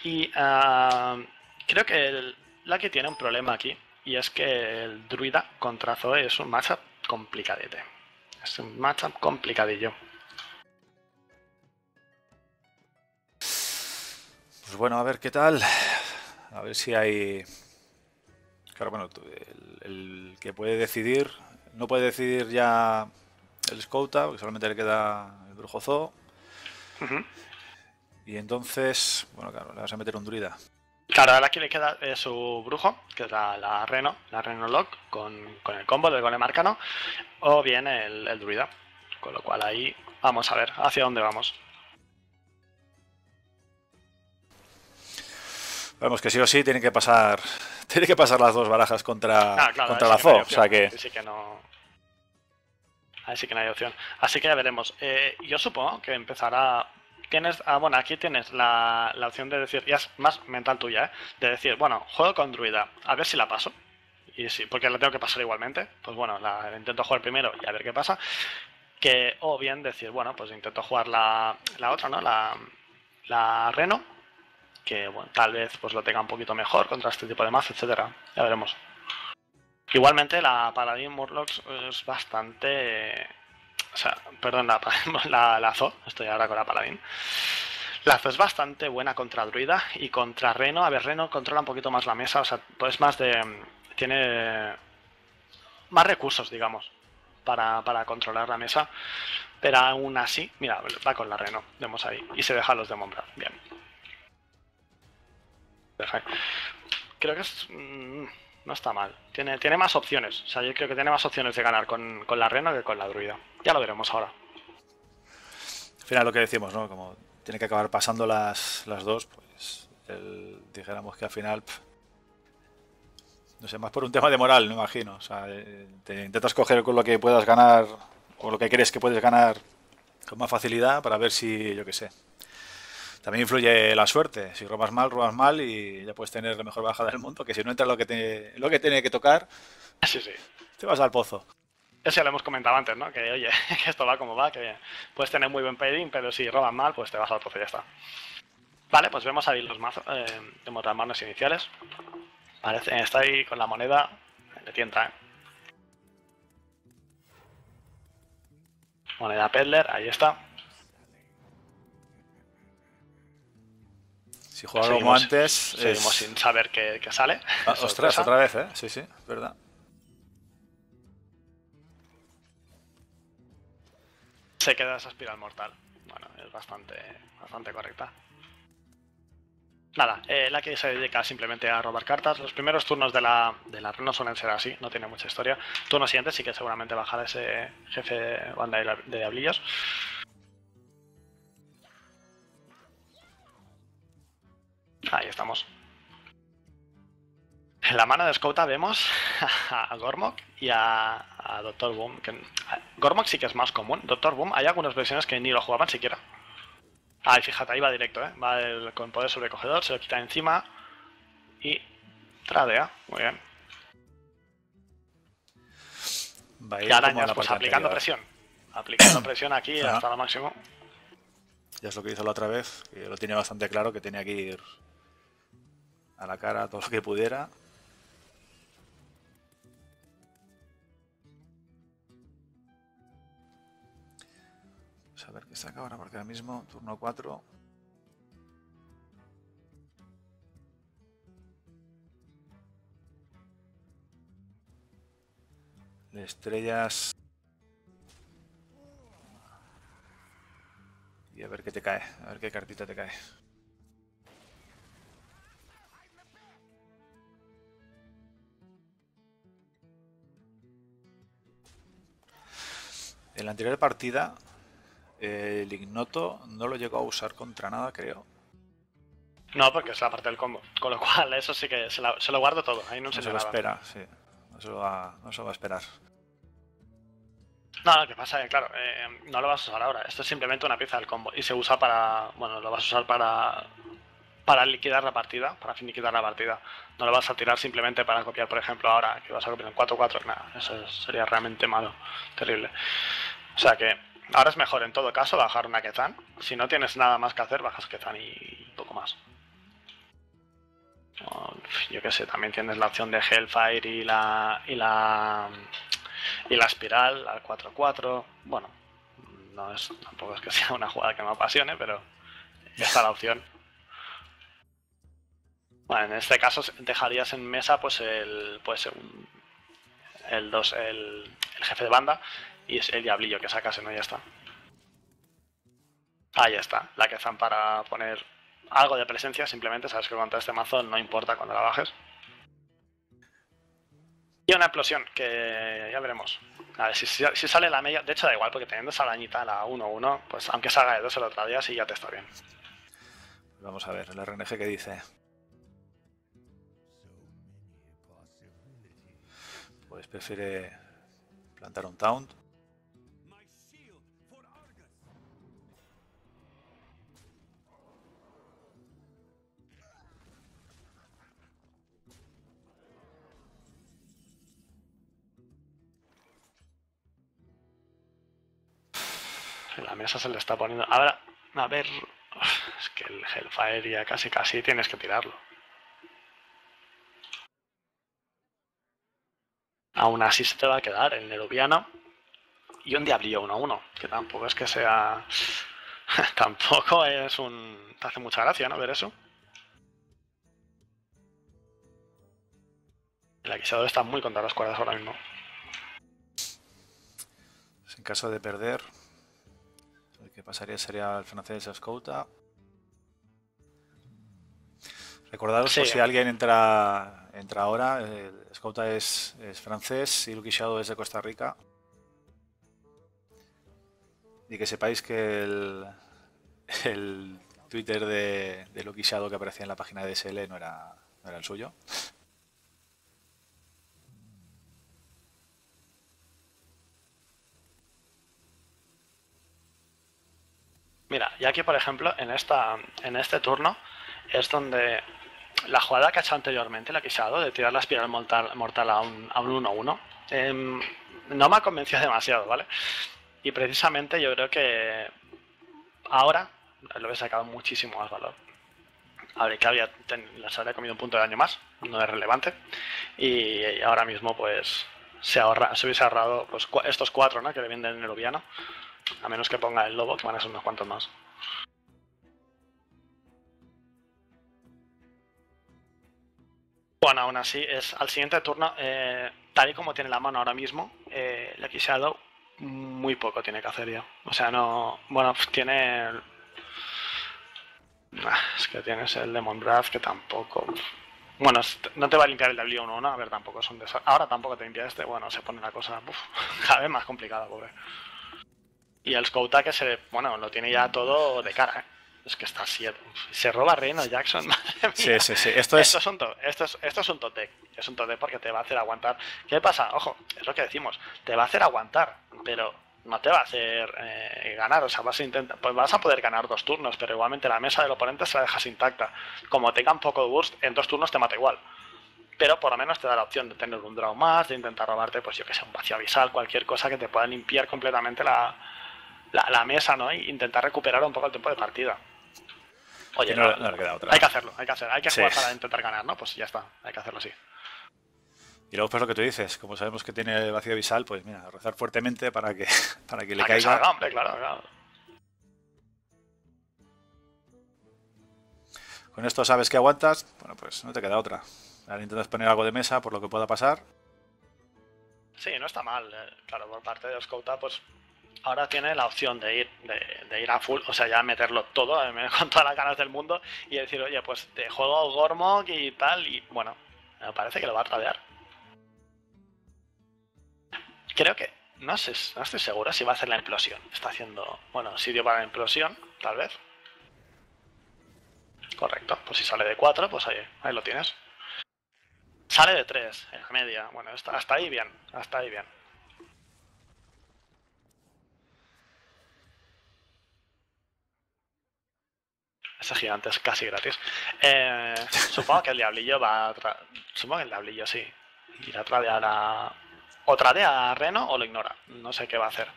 Speaker 2: Y ah, creo que el Lucky tiene un problema aquí, y es que el druida contra Zoe es un matchup complicadete. Es un matchup complicadillo.
Speaker 1: Pues bueno, a ver qué tal. A ver si hay Claro, bueno, el, que puede decidir, no puede decidir ya el Scouta, porque solamente le queda el Brujo Zoo. Y entonces, bueno, claro, le vas a meter un druida.
Speaker 2: Claro, ahora aquí le queda eh, su brujo, que es la, Reno, la Reno Lock, con, el combo del golem arcano, o bien el, el, druida. Con lo cual ahí vamos a ver hacia dónde vamos.
Speaker 1: Vemos que sí o sí tienen que pasar tiene que pasar las dos barajas contra, ah, contra la FO. o sea que...
Speaker 2: Así que no... Así que no hay opción. Así que ya veremos. Eh, yo supongo que empezará... Tienes, ah, bueno, aquí tienes la, la, opción de decir, ya es más mental tuya, ¿eh? de decir, bueno, juego con druida, a ver si la paso. Y sí, porque la tengo que pasar igualmente. Pues bueno, la, intento jugar primero y a ver qué pasa. Que, o bien decir, bueno, pues intento jugar la, la otra, ¿no? La, la Reno, que bueno, tal vez pues lo tenga un poquito mejor contra este tipo de mazo, etcétera. Ya veremos. Igualmente la Paladin Murlocs es bastante... O sea, perdón, la, la, la Zo, estoy ahora con la Paladin. La Zo es bastante buena contra Druida y contra Reno. A ver, Reno controla un poquito más la mesa, o sea, pues más de... Tiene más recursos, digamos, para, para controlar la mesa. Pero aún así, mira, va con la Reno, vemos ahí. Y se deja los de Mombra. Bien. Creo que es, mm, no está mal. Tiene, tiene más opciones. O sea, yo creo que tiene más opciones de ganar con, la rena que con la druida. Ya lo veremos ahora.
Speaker 1: final lo que decimos, ¿no? Como tiene que acabar pasando las, las dos, pues dijéramos que al final... no sé, más por un tema de moral, me imagino. O sea, eh, te intentas coger con lo que puedas ganar o lo que crees que puedes ganar con más facilidad para ver si, yo qué sé. También influye la suerte. Si robas mal, robas mal y ya puedes tener la mejor bajada del mundo. Que si no entra lo que, te, lo que tiene que tocar,
Speaker 2: sí, sí.
Speaker 1: te vas al pozo.
Speaker 2: Eso ya lo hemos comentado antes, ¿no? Que oye, que esto va como va, que puedes tener muy buen padding, pero si robas mal, pues te vas al pozo y ya está. Vale, pues vemos ahí los mazos eh, de manos iniciales. Parece, está ahí con la moneda, le tienta, ¿eh? Moneda Peddler, ahí está.
Speaker 1: Si juega como antes.
Speaker 2: Seguimos sin saber qué, sale.
Speaker 1: Ah, ostras, otra vez, ¿eh? Sí, sí, verdad.
Speaker 2: Se queda esa espiral mortal. Bueno, es bastante, bastante correcta. Nada, eh, la que se dedica simplemente a robar cartas. Los primeros turnos de la, de la no suelen ser así, no tiene mucha historia. Turno siguiente sí que seguramente bajará ese jefe de banda de diablillos. Ahí estamos. En la mano de Scouta vemos a Gormok y a, a Doctor Boom. Que, Gormok sí que es más común. Doctor Boom, hay algunas versiones que ni lo jugaban siquiera. Ah, fíjate, ahí va directo, ¿eh? Va con poder sobrecogedor, se lo quita encima y tradea. Muy bien. y arañas, pues aplicando presión. Aplicando presión aquí hasta lo máximo.
Speaker 1: Ya es lo que hizo la otra vez, que lo tiene bastante claro que tenía que ir a la cara todo lo que pudiera. a ver qué saca ahora, porque ahora mismo, turno 4. De estrellas. Y a ver qué te cae, a ver qué cartita te cae. En la anterior partida el ignoto no lo llegó a usar contra nada, creo.
Speaker 2: No, porque es la parte del combo. Con lo cual, eso sí que se, lo guardo todo. Ahí no, se,
Speaker 1: lo espera, sí. No se lo, va, a esperar.
Speaker 2: No, lo que pasa es que, claro, eh, no lo vas a usar ahora. Esto es simplemente una pieza del combo. Y se usa para. Bueno, lo vas a usar para. Para liquidar la partida, para finiquitar la partida. No lo vas a tirar simplemente para copiar, por ejemplo, ahora que vas a copiar en 4-4. Nada, eso sería realmente malo, terrible. O sea que Ahora es mejor en todo caso bajar una Kezan. Si no tienes nada más que hacer, bajas Kezan y poco más. Yo qué sé, también tienes la opción de Hellfire y la. y la. y la espiral al 4-4. Bueno, no es, tampoco es que sea una jugada que me apasione, pero está la opción. Bueno, en este caso dejarías en mesa pues el. pues el 2, el, jefe de banda y es el diablillo que sacas, ¿no? Ya está. Ahí está, la que están para poner algo de presencia, simplemente sabes que contra este mazo no importa cuando la bajes. Y una explosión, que ya veremos. A ver, si, sale la media, de hecho da igual, porque teniendo esa arañita, la 1-1, pues aunque salga de dos el otro día, sí ya te está bien.
Speaker 1: Vamos a ver, el RNG que dice. Pues prefiere plantar un taunt
Speaker 2: la mesa se le está poniendo. Ahora, a ver. Es que el Hellfire ya casi casi tienes que tirarlo. Aún así se te va a quedar el Nerubiano y un Diablillo 1-1, que tampoco es que sea. tampoco es un. Te hace mucha gracia, ¿no? Ver eso. El Aquisador está muy contra las cuerdas ahora mismo.
Speaker 1: En caso de perder, que pasaría sería el francés Escouta. Recordaros por si alguien entra, entra ahora, el Escouta es, es francés y Lucky Shadow es de Costa Rica. Y que sepáis que el, Twitter de, de Loki Shadow que aparecía en la página de SL no era, no era el suyo.
Speaker 2: Mira, y aquí por ejemplo, en esta en este turno es donde la jugada que ha hecho anteriormente, la que se ha dado, de tirar la espiral mortal, mortal a un 1-1, em, no me ha convencido demasiado, ¿vale? Y precisamente yo creo que ahora lo he sacado muchísimo más valor. A ver, que había, les habría comido un punto de daño más, no es relevante. Y ahora mismo, pues, se, ahorra, se hubiese ahorrado pues, estos cuatro, ¿no? Que le venden en el oviano. A menos que ponga el lobo, que van a ser unos cuantos más. Bueno, aún así, es al siguiente turno, eh, tal y como tiene la mano ahora mismo, eh, he dado muy poco tiene que hacer ya. O sea, no. Bueno, tiene. es que tienes el Demon Breath que tampoco. Bueno, no te va a limpiar el W1, ¿no? A ver, tampoco son de Ahora tampoco te limpia este. Bueno, se pone la cosa cada vez más complicada, pobre. Y el Scouta que se. Bueno, lo tiene ya todo de cara, ¿eh? Es que está así. Se roba Reino Jackson, madre mía.
Speaker 1: Sí, sí, sí. Esto es,
Speaker 2: esto es un, esto es, esto es un totec. Es un totec porque te va a hacer aguantar. ¿Qué pasa? Ojo, es lo que decimos. Te va a hacer aguantar, pero no te va a hacer eh, ganar. O sea, vas a intentar. Pues vas a poder ganar dos turnos, pero igualmente la mesa del oponente se la dejas intacta. Como tenga un poco de burst, en dos turnos te mata igual. Pero por lo menos te da la opción de tener un draw más, de intentar robarte, pues yo que sé, un vacío avisal, cualquier cosa que te pueda limpiar completamente la, la, mesa, ¿no? E intentar recuperar un poco el tiempo de partida. Oye, no, no, queda otra. Hay que hacerlo, hay que hacer, hay que jugar para intentar ganar, ¿no? Pues ya está, hay que hacerlo así.
Speaker 1: Y luego pues lo que tú dices, como sabemos que tiene vacío visal, pues mira, rezar fuertemente para que, para que le caiga.
Speaker 2: hombre, claro, claro.
Speaker 1: Con esto sabes que aguantas, bueno, pues no te queda otra. Ahora intentas poner algo de mesa por lo que pueda pasar.
Speaker 2: Sí, no está mal. Eh, claro, por parte de Scouta, pues ahora tiene la opción de ir, de, ir a full, o sea, ya meterlo todo, eh, con todas las ganas del mundo y decir, oye, pues te juego Gormok y tal, y bueno, me parece que lo va a tradear. Creo que, no sé, no estoy seguro si va a hacer la implosión. Está haciendo, bueno, sitio para la implosión, tal vez. Correcto, pues si sale de 4, pues ahí, ahí lo tienes. Sale de 3, en media. Bueno, hasta ahí bien, hasta ahí bien. Ese gigante es casi gratis. Eh, supongo que el diablillo va a... Supongo que el diablillo sí. Irá a tradear a... O tradea a Reno o lo ignora. No sé qué va a hacer.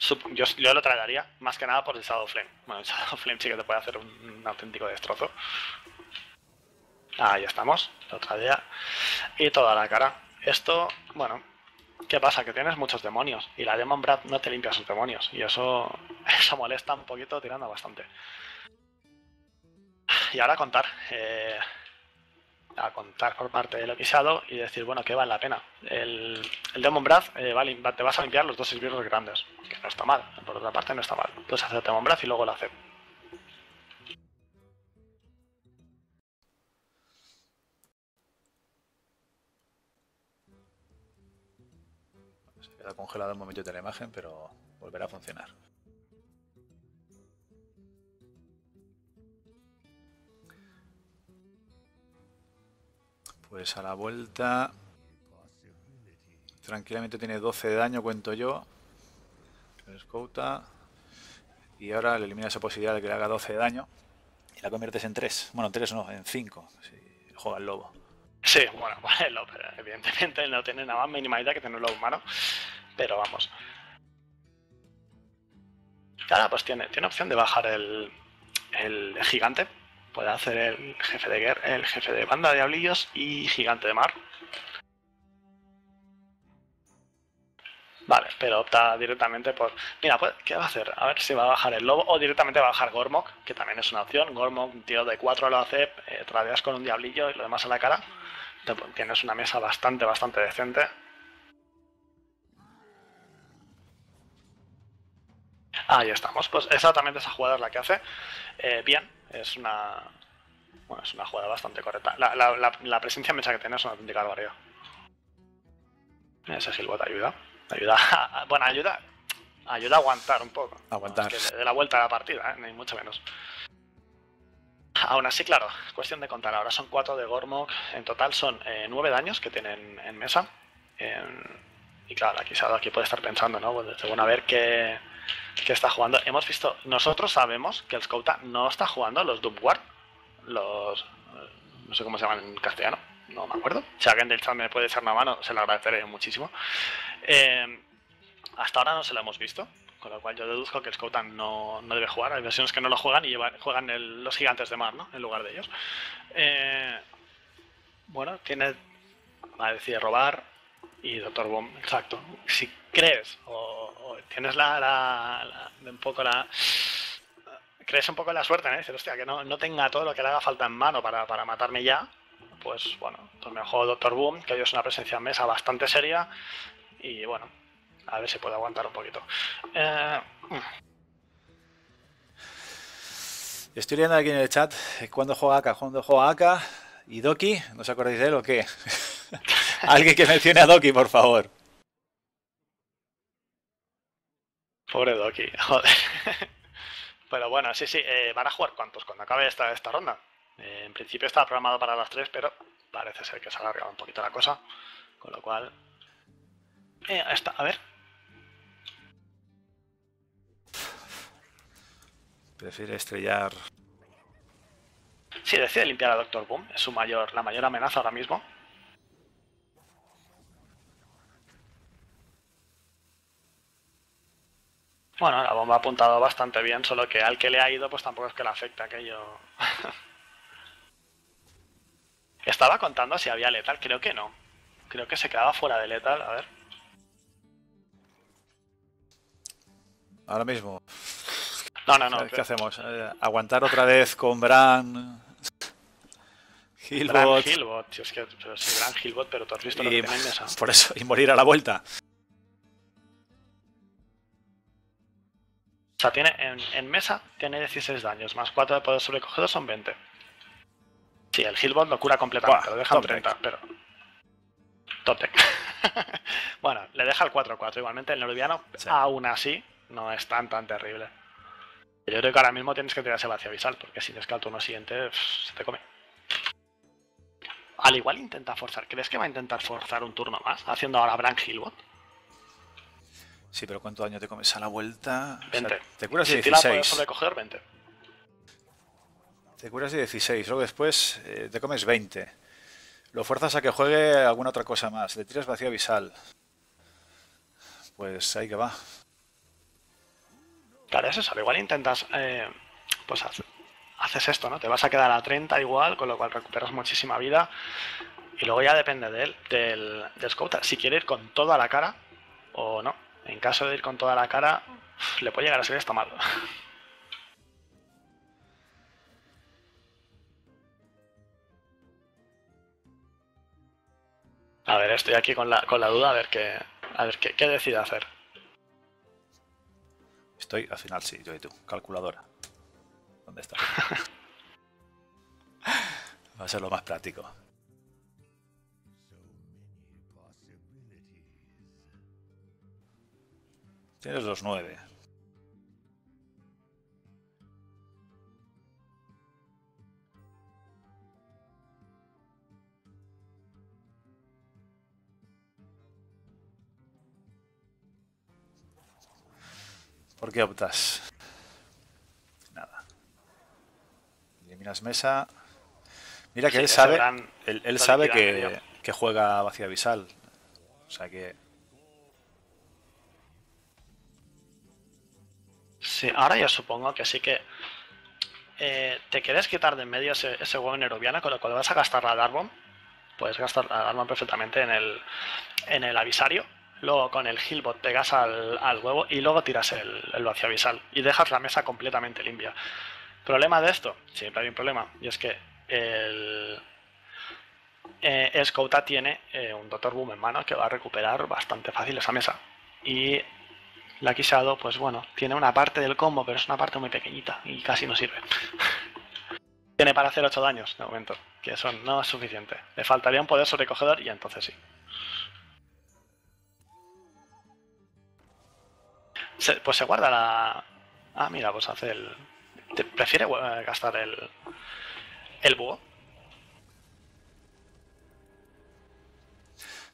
Speaker 2: Yo, yo lo tradearía, más que nada por el Shadow Flame. Bueno, el Shadow Flame sí que te puede hacer un, auténtico destrozo. Ahí estamos, lo tradea. Y toda la cara. Esto, bueno, ¿Qué pasa? Que tienes muchos demonios y la Demon Brad no te limpia sus demonios y eso, eso molesta un poquito tirando bastante. Y ahora contar. Eh, a contar por parte de lo Shadow y decir, bueno, que vale la pena. El, Demon Brad eh, te vas a limpiar los dos esbirros grandes, que no está mal, por otra parte no está mal. Puedes hacer Demon Brad y luego lo hace.
Speaker 1: Congelado el momento de la imagen, pero volverá a funcionar. Pues a la vuelta... Tranquilamente tiene 12 de daño, cuento yo. El Y ahora le elimina esa posibilidad de que le haga 12 de daño. Y la conviertes en 3. Bueno, en 3 no, en 5. Si juega el lobo.
Speaker 2: Sí, bueno, bueno, evidentemente no tiene nada más minimalidad que tenerlo humano. Pero vamos. Claro, pues tiene, tiene opción de bajar el, el gigante. Puede hacer el jefe de guerra, el jefe de banda de diablillos y gigante de mar. Vale, pero opta directamente por... Mira, pues, ¿qué va a hacer? A ver si va a bajar el lobo o directamente va a bajar Gormok, que también es una opción. Gormok, un tiro de 4 lo hace, eh, con un diablillo y lo demás a la cara. Tienes una mesa bastante, bastante decente. Ahí estamos. Pues exactamente esa jugada es la que hace. Eh, bien, es una. Bueno, es una jugada bastante correcta. La, la, presencia mesa que tiene es una auténtica barbaridad. Ese Gilbot ayuda. Ayuda. bueno, ayuda. ayuda a aguantar un poco.
Speaker 1: Aguantar.
Speaker 2: No, de la vuelta a la partida, ¿eh? ni mucho menos. Aún así, claro, cuestión de contar. Ahora son cuatro de Gormok. En total son eh, nueve daños que tienen en mesa. y claro, aquí, aquí puede estar pensando, ¿no? Pues, según a ver qué, qué, está jugando. Hemos visto, nosotros sabemos que el Scouta no está jugando los Doomguard. Los. No sé cómo se llaman en castellano, no me acuerdo. Si alguien del chat me puede echar una mano, se lo agradeceré muchísimo. Eh, hasta ahora no se lo hemos visto. Con lo cual yo deduzco que el Scoutan no, no, debe jugar. Hay versiones que no lo juegan y juegan los gigantes de mar, ¿no? En lugar de ellos. Eh, bueno, tiene. Va a decir robar y Doctor Boom, exacto. Si crees o, tienes la, un poco la. Crees un poco en la suerte, ¿eh? Decir, hostia, que no, no, tenga todo lo que le haga falta en mano para, para matarme ya. Pues bueno, entonces me juego Doctor Boom, que es una presencia en mesa bastante seria. Y bueno, a ver si puede aguantar un poquito. Eh,
Speaker 1: Estoy leyendo aquí en el chat cuando juega Aka, cuando juega Aka y Doki, ¿no os acordáis de él o qué? Alguien que mencione a Doki, por favor.
Speaker 2: Pobre Doki, joder. Pero bueno, sí, sí, eh, van a jugar cuántos cuando acabe esta, esta ronda. Eh, en principio estaba programado para las tres, pero parece ser que se ha alargado un poquito la cosa. Con lo cual. Eh, está, a ver,
Speaker 1: Prefiere estrellar.
Speaker 2: Sí, decide limpiar a Doctor Boom. Es su mayor, la mayor amenaza ahora mismo. Bueno, la bomba ha apuntado bastante bien, solo que al que le ha ido, pues tampoco es que le afecte aquello. Estaba contando si había letal, creo que no. Creo que se quedaba fuera de letal, a ver.
Speaker 1: Ahora mismo.
Speaker 2: No, no, no.
Speaker 1: ¿Qué hacemos? Eh, ¿Aguantar otra vez con Bran?
Speaker 2: Hillbot. Bran Hillbot, tío, es que pero sí, Bran Hillbot, pero tú has visto lo que tiene en mesa.
Speaker 1: Por eso, y morir a la vuelta.
Speaker 2: O sea, tiene en, en mesa tiene 16 daños, más 4 de poder sobrecogido son 20. Sí, el Hillbot lo cura completamente, Buah, lo deja en 30, pero. Totec. bueno, le deja el 4-4. Igualmente el Norviano, sí. aún así, no es tan tan terrible. Yo creo que ahora mismo tienes que tirarse vacío visal, porque si que al turno siguiente se te come. Al igual intenta forzar. ¿Crees que va a intentar forzar un turno más? Haciendo ahora Brank Hillbot.
Speaker 1: Sí, pero ¿cuánto daño te comes a la vuelta?
Speaker 2: 20. O sea,
Speaker 1: te curas
Speaker 2: si
Speaker 1: 16.
Speaker 2: Si coger 20.
Speaker 1: Te curas de 16. Luego después eh, te comes 20. Lo fuerzas a que juegue alguna otra cosa más. Le tiras vacío visal. Pues ahí que va.
Speaker 2: Claro, es eso. Igual intentas, eh, pues haces esto, ¿no? Te vas a quedar a 30 igual, con lo cual recuperas muchísima vida. Y luego ya depende de él, del, del Scouter, si quiere ir con toda la cara o no. En caso de ir con toda la cara, le puede llegar a ser esto mal. A ver, estoy aquí con la, con la duda, a ver qué, a ver qué, qué decide hacer.
Speaker 1: Estoy, al final sí, yo y tú. Calculadora. ¿Dónde está? Va a ser lo más práctico. Tienes los nueve. ¿Por qué optas? Nada. Eliminas mesa. Mira que él sabe, él, sabe que, que juega vacía visal. O sea que
Speaker 2: Sí, ahora yo supongo que sí que eh, te quieres quitar de en medio ese, huevo nerubiano, con lo cual vas a gastar la Darbomb. Puedes gastar la Darbomb perfectamente en el, en el avisario. Luego con el Hillbot pegas al, al huevo y luego tiras el, el vacío avisal. Y dejas la mesa completamente limpia. ¿Problema de esto? Siempre hay un problema. Y es que el, eh, Scouta tiene eh, un Doctor Boom en mano que va a recuperar bastante fácil esa mesa. Y la Shadow, pues bueno, tiene una parte del combo, pero es una parte muy pequeñita y casi no sirve. tiene para hacer 8 daños de momento, que eso no es suficiente. Le faltaría un poder sobrecogedor y entonces sí. pues se guarda la... Ah, mira, pues hace el... ¿Prefiere eh, gastar el... el búho?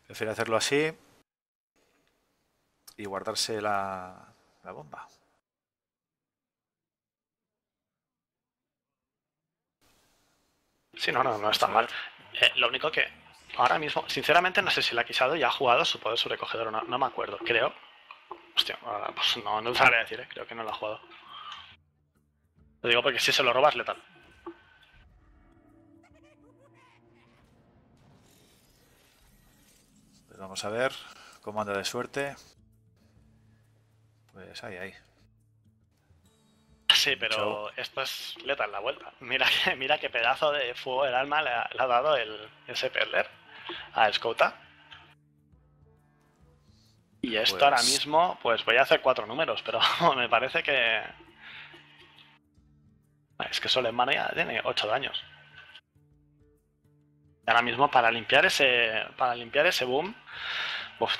Speaker 1: Prefiere hacerlo así y guardarse la, la bomba.
Speaker 2: Sí, no, no, no está mal. Eh, lo único que ahora mismo, sinceramente, no sé si la ha quisado y ha jugado su poder sobrecogedor o no, no me acuerdo, creo. Hostia, pues no, no sabría decir, ¿eh? creo que no lo ha jugado. Lo digo porque si se lo robas, letal.
Speaker 1: Pues vamos a ver cómo anda de suerte. Pues ahí, ahí.
Speaker 2: Sí, pero esto es letal la vuelta. Mira, mira qué pedazo de fuego del alma le ha, dado el, ese perder a Scouta. Y esto ahora pues mismo, pues voy a hacer cuatro números, pero me parece que... Es que Solemana ya tiene 8 daños. ahora mismo para limpiar ese para limpiar ese boom,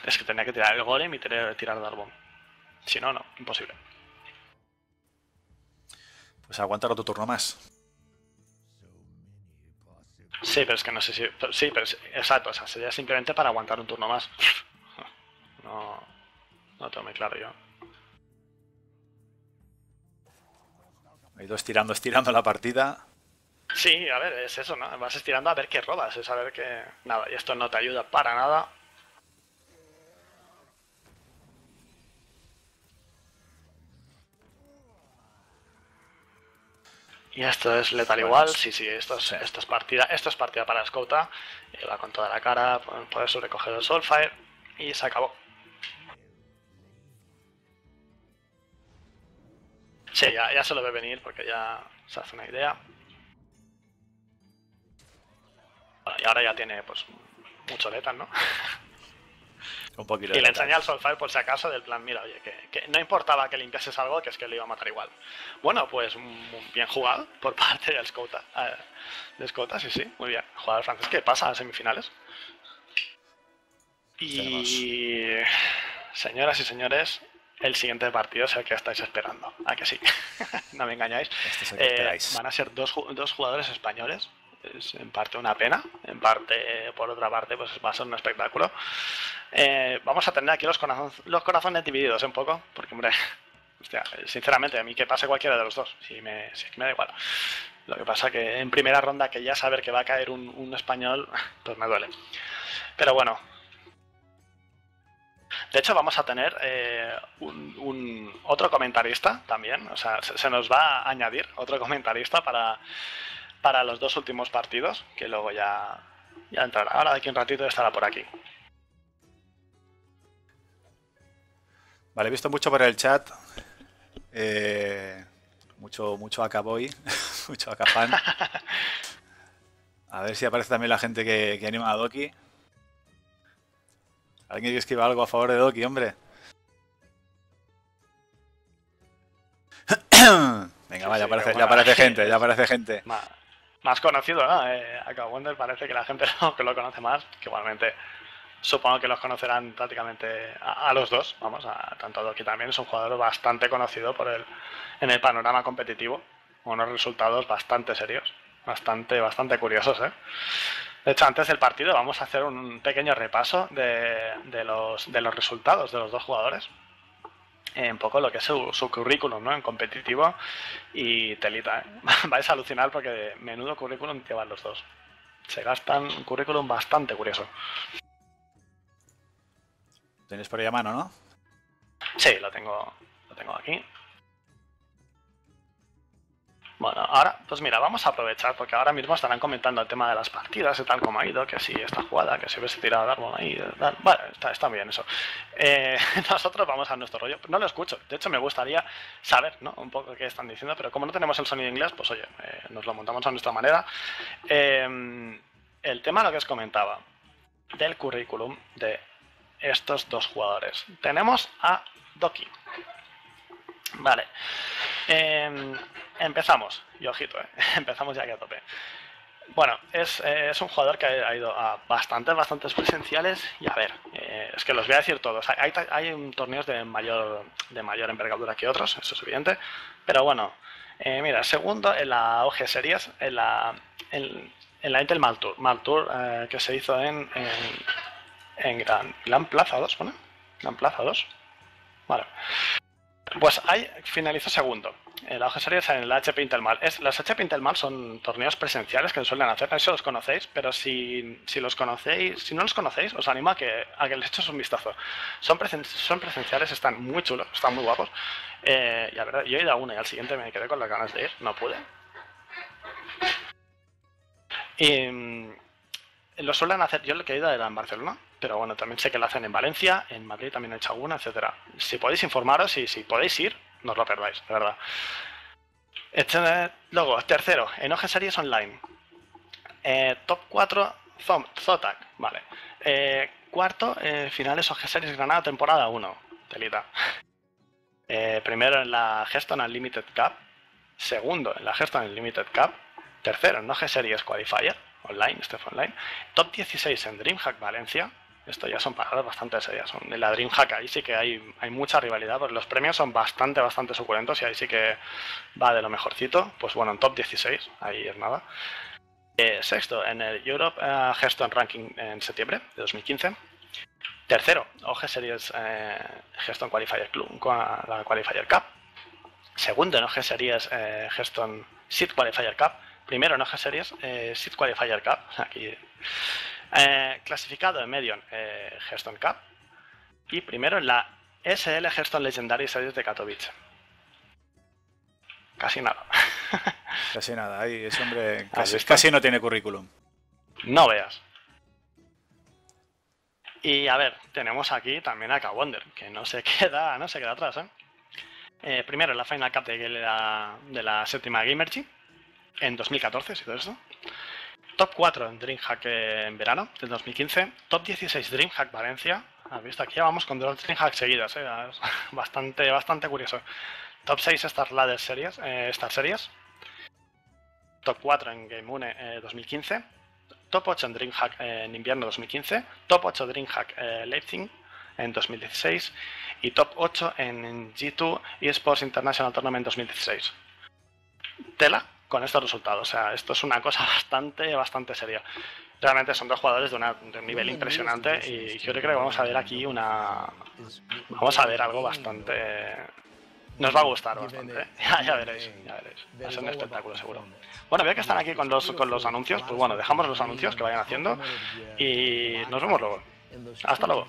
Speaker 2: es que tenía que tirar el golem y tirar, tirar dar. Si no, no, imposible.
Speaker 1: Pues aguantar otro turno más.
Speaker 2: Sí, pero es que no sé si. Sí, pero exacto, o sea, sería simplemente para aguantar un turno más. No. No tengo muy claro yo.
Speaker 1: Ha ido estirando, estirando la partida.
Speaker 2: Sí, a ver, es eso, ¿no? Vas estirando a ver qué robas, es a ver que. Nada, y esto no te ayuda para nada. Y esto es letal igual, sí, sí, esto es, esto es partida, esto es partida para Scouta, va con toda la cara, puede sobrecoger el Soulfire y se acabó. Sí, ya, se lo ve venir porque ya se hace una idea. y ahora ya tiene pues mucho letal, ¿no? y le enseña al Soulfire por si acaso del plan, mira, oye, que, no importaba que limpiases algo, que es que le iba a matar igual. Bueno, pues bien jugado por parte del Scouta. Eh, de Scouta, sí, sí, muy bien. Jugador francés que pasa a semifinales. Y señoras y señores, el siguiente partido es el que estáis esperando. ¿A que sí? no me engañáis. Eh, van a ser dos, dos jugadores españoles es en parte una pena, en parte, por otra parte, pues va a ser un espectáculo. Eh, vamos a tener aquí los, los corazones divididos un poco, porque, hombre, sinceramente, a mí que pase cualquiera de los dos, si me, me da igual. Lo que pasa que en primera ronda, que ya saber que va a caer un, español, pues me duele. Pero bueno. De hecho, vamos a tener eh, un, otro comentarista también. O sea, se nos va a añadir otro comentarista para, para los dos últimos partidos, que luego ya, ya entrará. Ahora de aquí un ratito estará por aquí.
Speaker 1: Vale, he visto mucho por el chat. Eh, mucho, mucho Acaboy, mucho Acafan. A ver si aparece también la gente que, que anima a Doki. ¿Alguien que escriba algo a favor de Doki, hombre? Venga, vaya, ya, aparece, gente, ya aparece gente
Speaker 2: más conocido, ¿no? Eh, Wonder parece que la gente lo, que lo conoce más, que igualmente supongo que los conocerán prácticamente a, los dos, vamos, a, tanto a Doki también es un jugador bastante conocido por el, en el panorama competitivo, con unos resultados bastante serios, bastante, bastante curiosos, ¿eh? De hecho, antes del partido vamos a hacer un pequeño repaso de, de, los, de los resultados de los dos jugadores un poco lo que es su, currículum ¿no? en competitivo y telita. ¿eh? Vais a alucinar porque menudo currículum llevan los dos. Se gastan un currículum bastante curioso.
Speaker 1: Tenéis por ahí a mano, ¿no?
Speaker 2: Sí, lo tengo, lo tengo aquí. Bueno, ahora, pues mira, vamos a aprovechar porque ahora mismo estarán comentando el tema de las partidas y tal como ha ido, que si esta jugada, que si hubiese tirado árbol ahí. Bueno, está, está bien eso. Eh, nosotros vamos a nuestro rollo. No lo escucho. De hecho, me gustaría saber, ¿no? Un poco qué están diciendo, pero como no tenemos el sonido inglés, pues oye, eh, nos lo montamos a nuestra manera. Eh, el tema, lo que os comentaba, del currículum de estos dos jugadores. Tenemos a Doki. Vale. Empezamos, y ojito, ¿eh? empezamos ya que a tope. Bueno, es, eh, es, un jugador que ha ido a bastantes, bastantes presenciales y a ver, eh, es que los voy a decir todos. Hay, hay, torneos de mayor, de mayor envergadura que otros, eso es evidente, pero bueno, eh, mira, segundo en la OG Series, en la, en, la Intel Mal Tour, Mal Tour que se hizo en, en, en Gran, Gran Plaza 2, ¿no? Gran Plaza 2. Vale. Pues ahí finalizó segundo. La OG Series en la HP Intelmal. Es, las HP Intelmal son torneos presenciales que suelen hacer, no sé si los conocéis, pero si, si, los conocéis, si no los conocéis, os animo a que, a que les echéis un vistazo. Son, son presenciales, están muy chulos, están muy guapos. Eh, y a ver, yo he ido a una y al siguiente me quedé con las ganas de ir, no pude. Y mm, lo suelen hacer, yo lo que he ido era en Barcelona, pero bueno, también sé que lo hacen en Valencia, en Madrid también he hecho alguna, etcétera. Si podéis informaros y si podéis ir, no os lo perdáis, de verdad. Este, luego, tercero, en OG Series Online. Eh, top 4, Zotac, vale. Eh, cuarto, eh, finales OG Series Granada, temporada 1, telita. primero en la Geston Unlimited Cup. Segundo en la Geston Unlimited Cup. Tercero en OG Series Qualifier, online, este fue online. Top 16 en DreamHack Valencia. Esto ya son paradas bastante serias. Son de la DreamHack ahí sí que hay, hay mucha rivalidad, porque los premios son bastante, bastante suculentos y ahí sí que va de lo mejorcito. Pues bueno, en top 16, ahí es nada. Eh, sexto, en el Europe uh, Ranking en septiembre de 2015. Tercero, OG Series eh, Qualifier Club, la Qualifier Cup. Segundo en OG Series eh, Seed Qualifier Cup. Primero en OG Series eh, Seed Qualifier Cup. Aquí eh, clasificado en medio en eh, Hearthstone Cup y primero en la SL Hearthstone Legendary Series de Katowice. Casi nada.
Speaker 1: casi nada, ahí ese hombre casi, no tiene currículum.
Speaker 2: No veas. Y a ver, tenemos aquí también a K-Wonder, que no se queda, no se queda atrás, ¿eh? eh primero en la Final Cup de la, de la séptima Gamergy, en 2014, si todo esto. Top 4 en DreamHack en verano del 2015. Top 16 DreamHack Valencia. ¿Has visto? Aquí ya vamos con dos DreamHack seguidas. ¿eh? bastante, bastante curioso. Top 6 Star Ladder Series. Eh, Star Series. Top 4 en Game 1 2015. Top 8 en DreamHack en invierno 2015. Top 8 DreamHack eh, Leipzig en 2016. Y top 8 en G2 eSports International Tournament 2016. Tela con estos resultados. O sea, esto es una cosa bastante, bastante seria. Realmente son dos jugadores de, un nivel impresionante y yo creo que vamos a ver aquí una... Vamos a ver algo bastante... Nos va a gustar bastante. ¿eh? Ya, veréis, ya veréis. Va a ser un espectáculo seguro. Bueno, veo que están aquí con los, con los anuncios. Pues bueno, dejamos los anuncios que vayan haciendo y nos vemos luego. Hasta luego.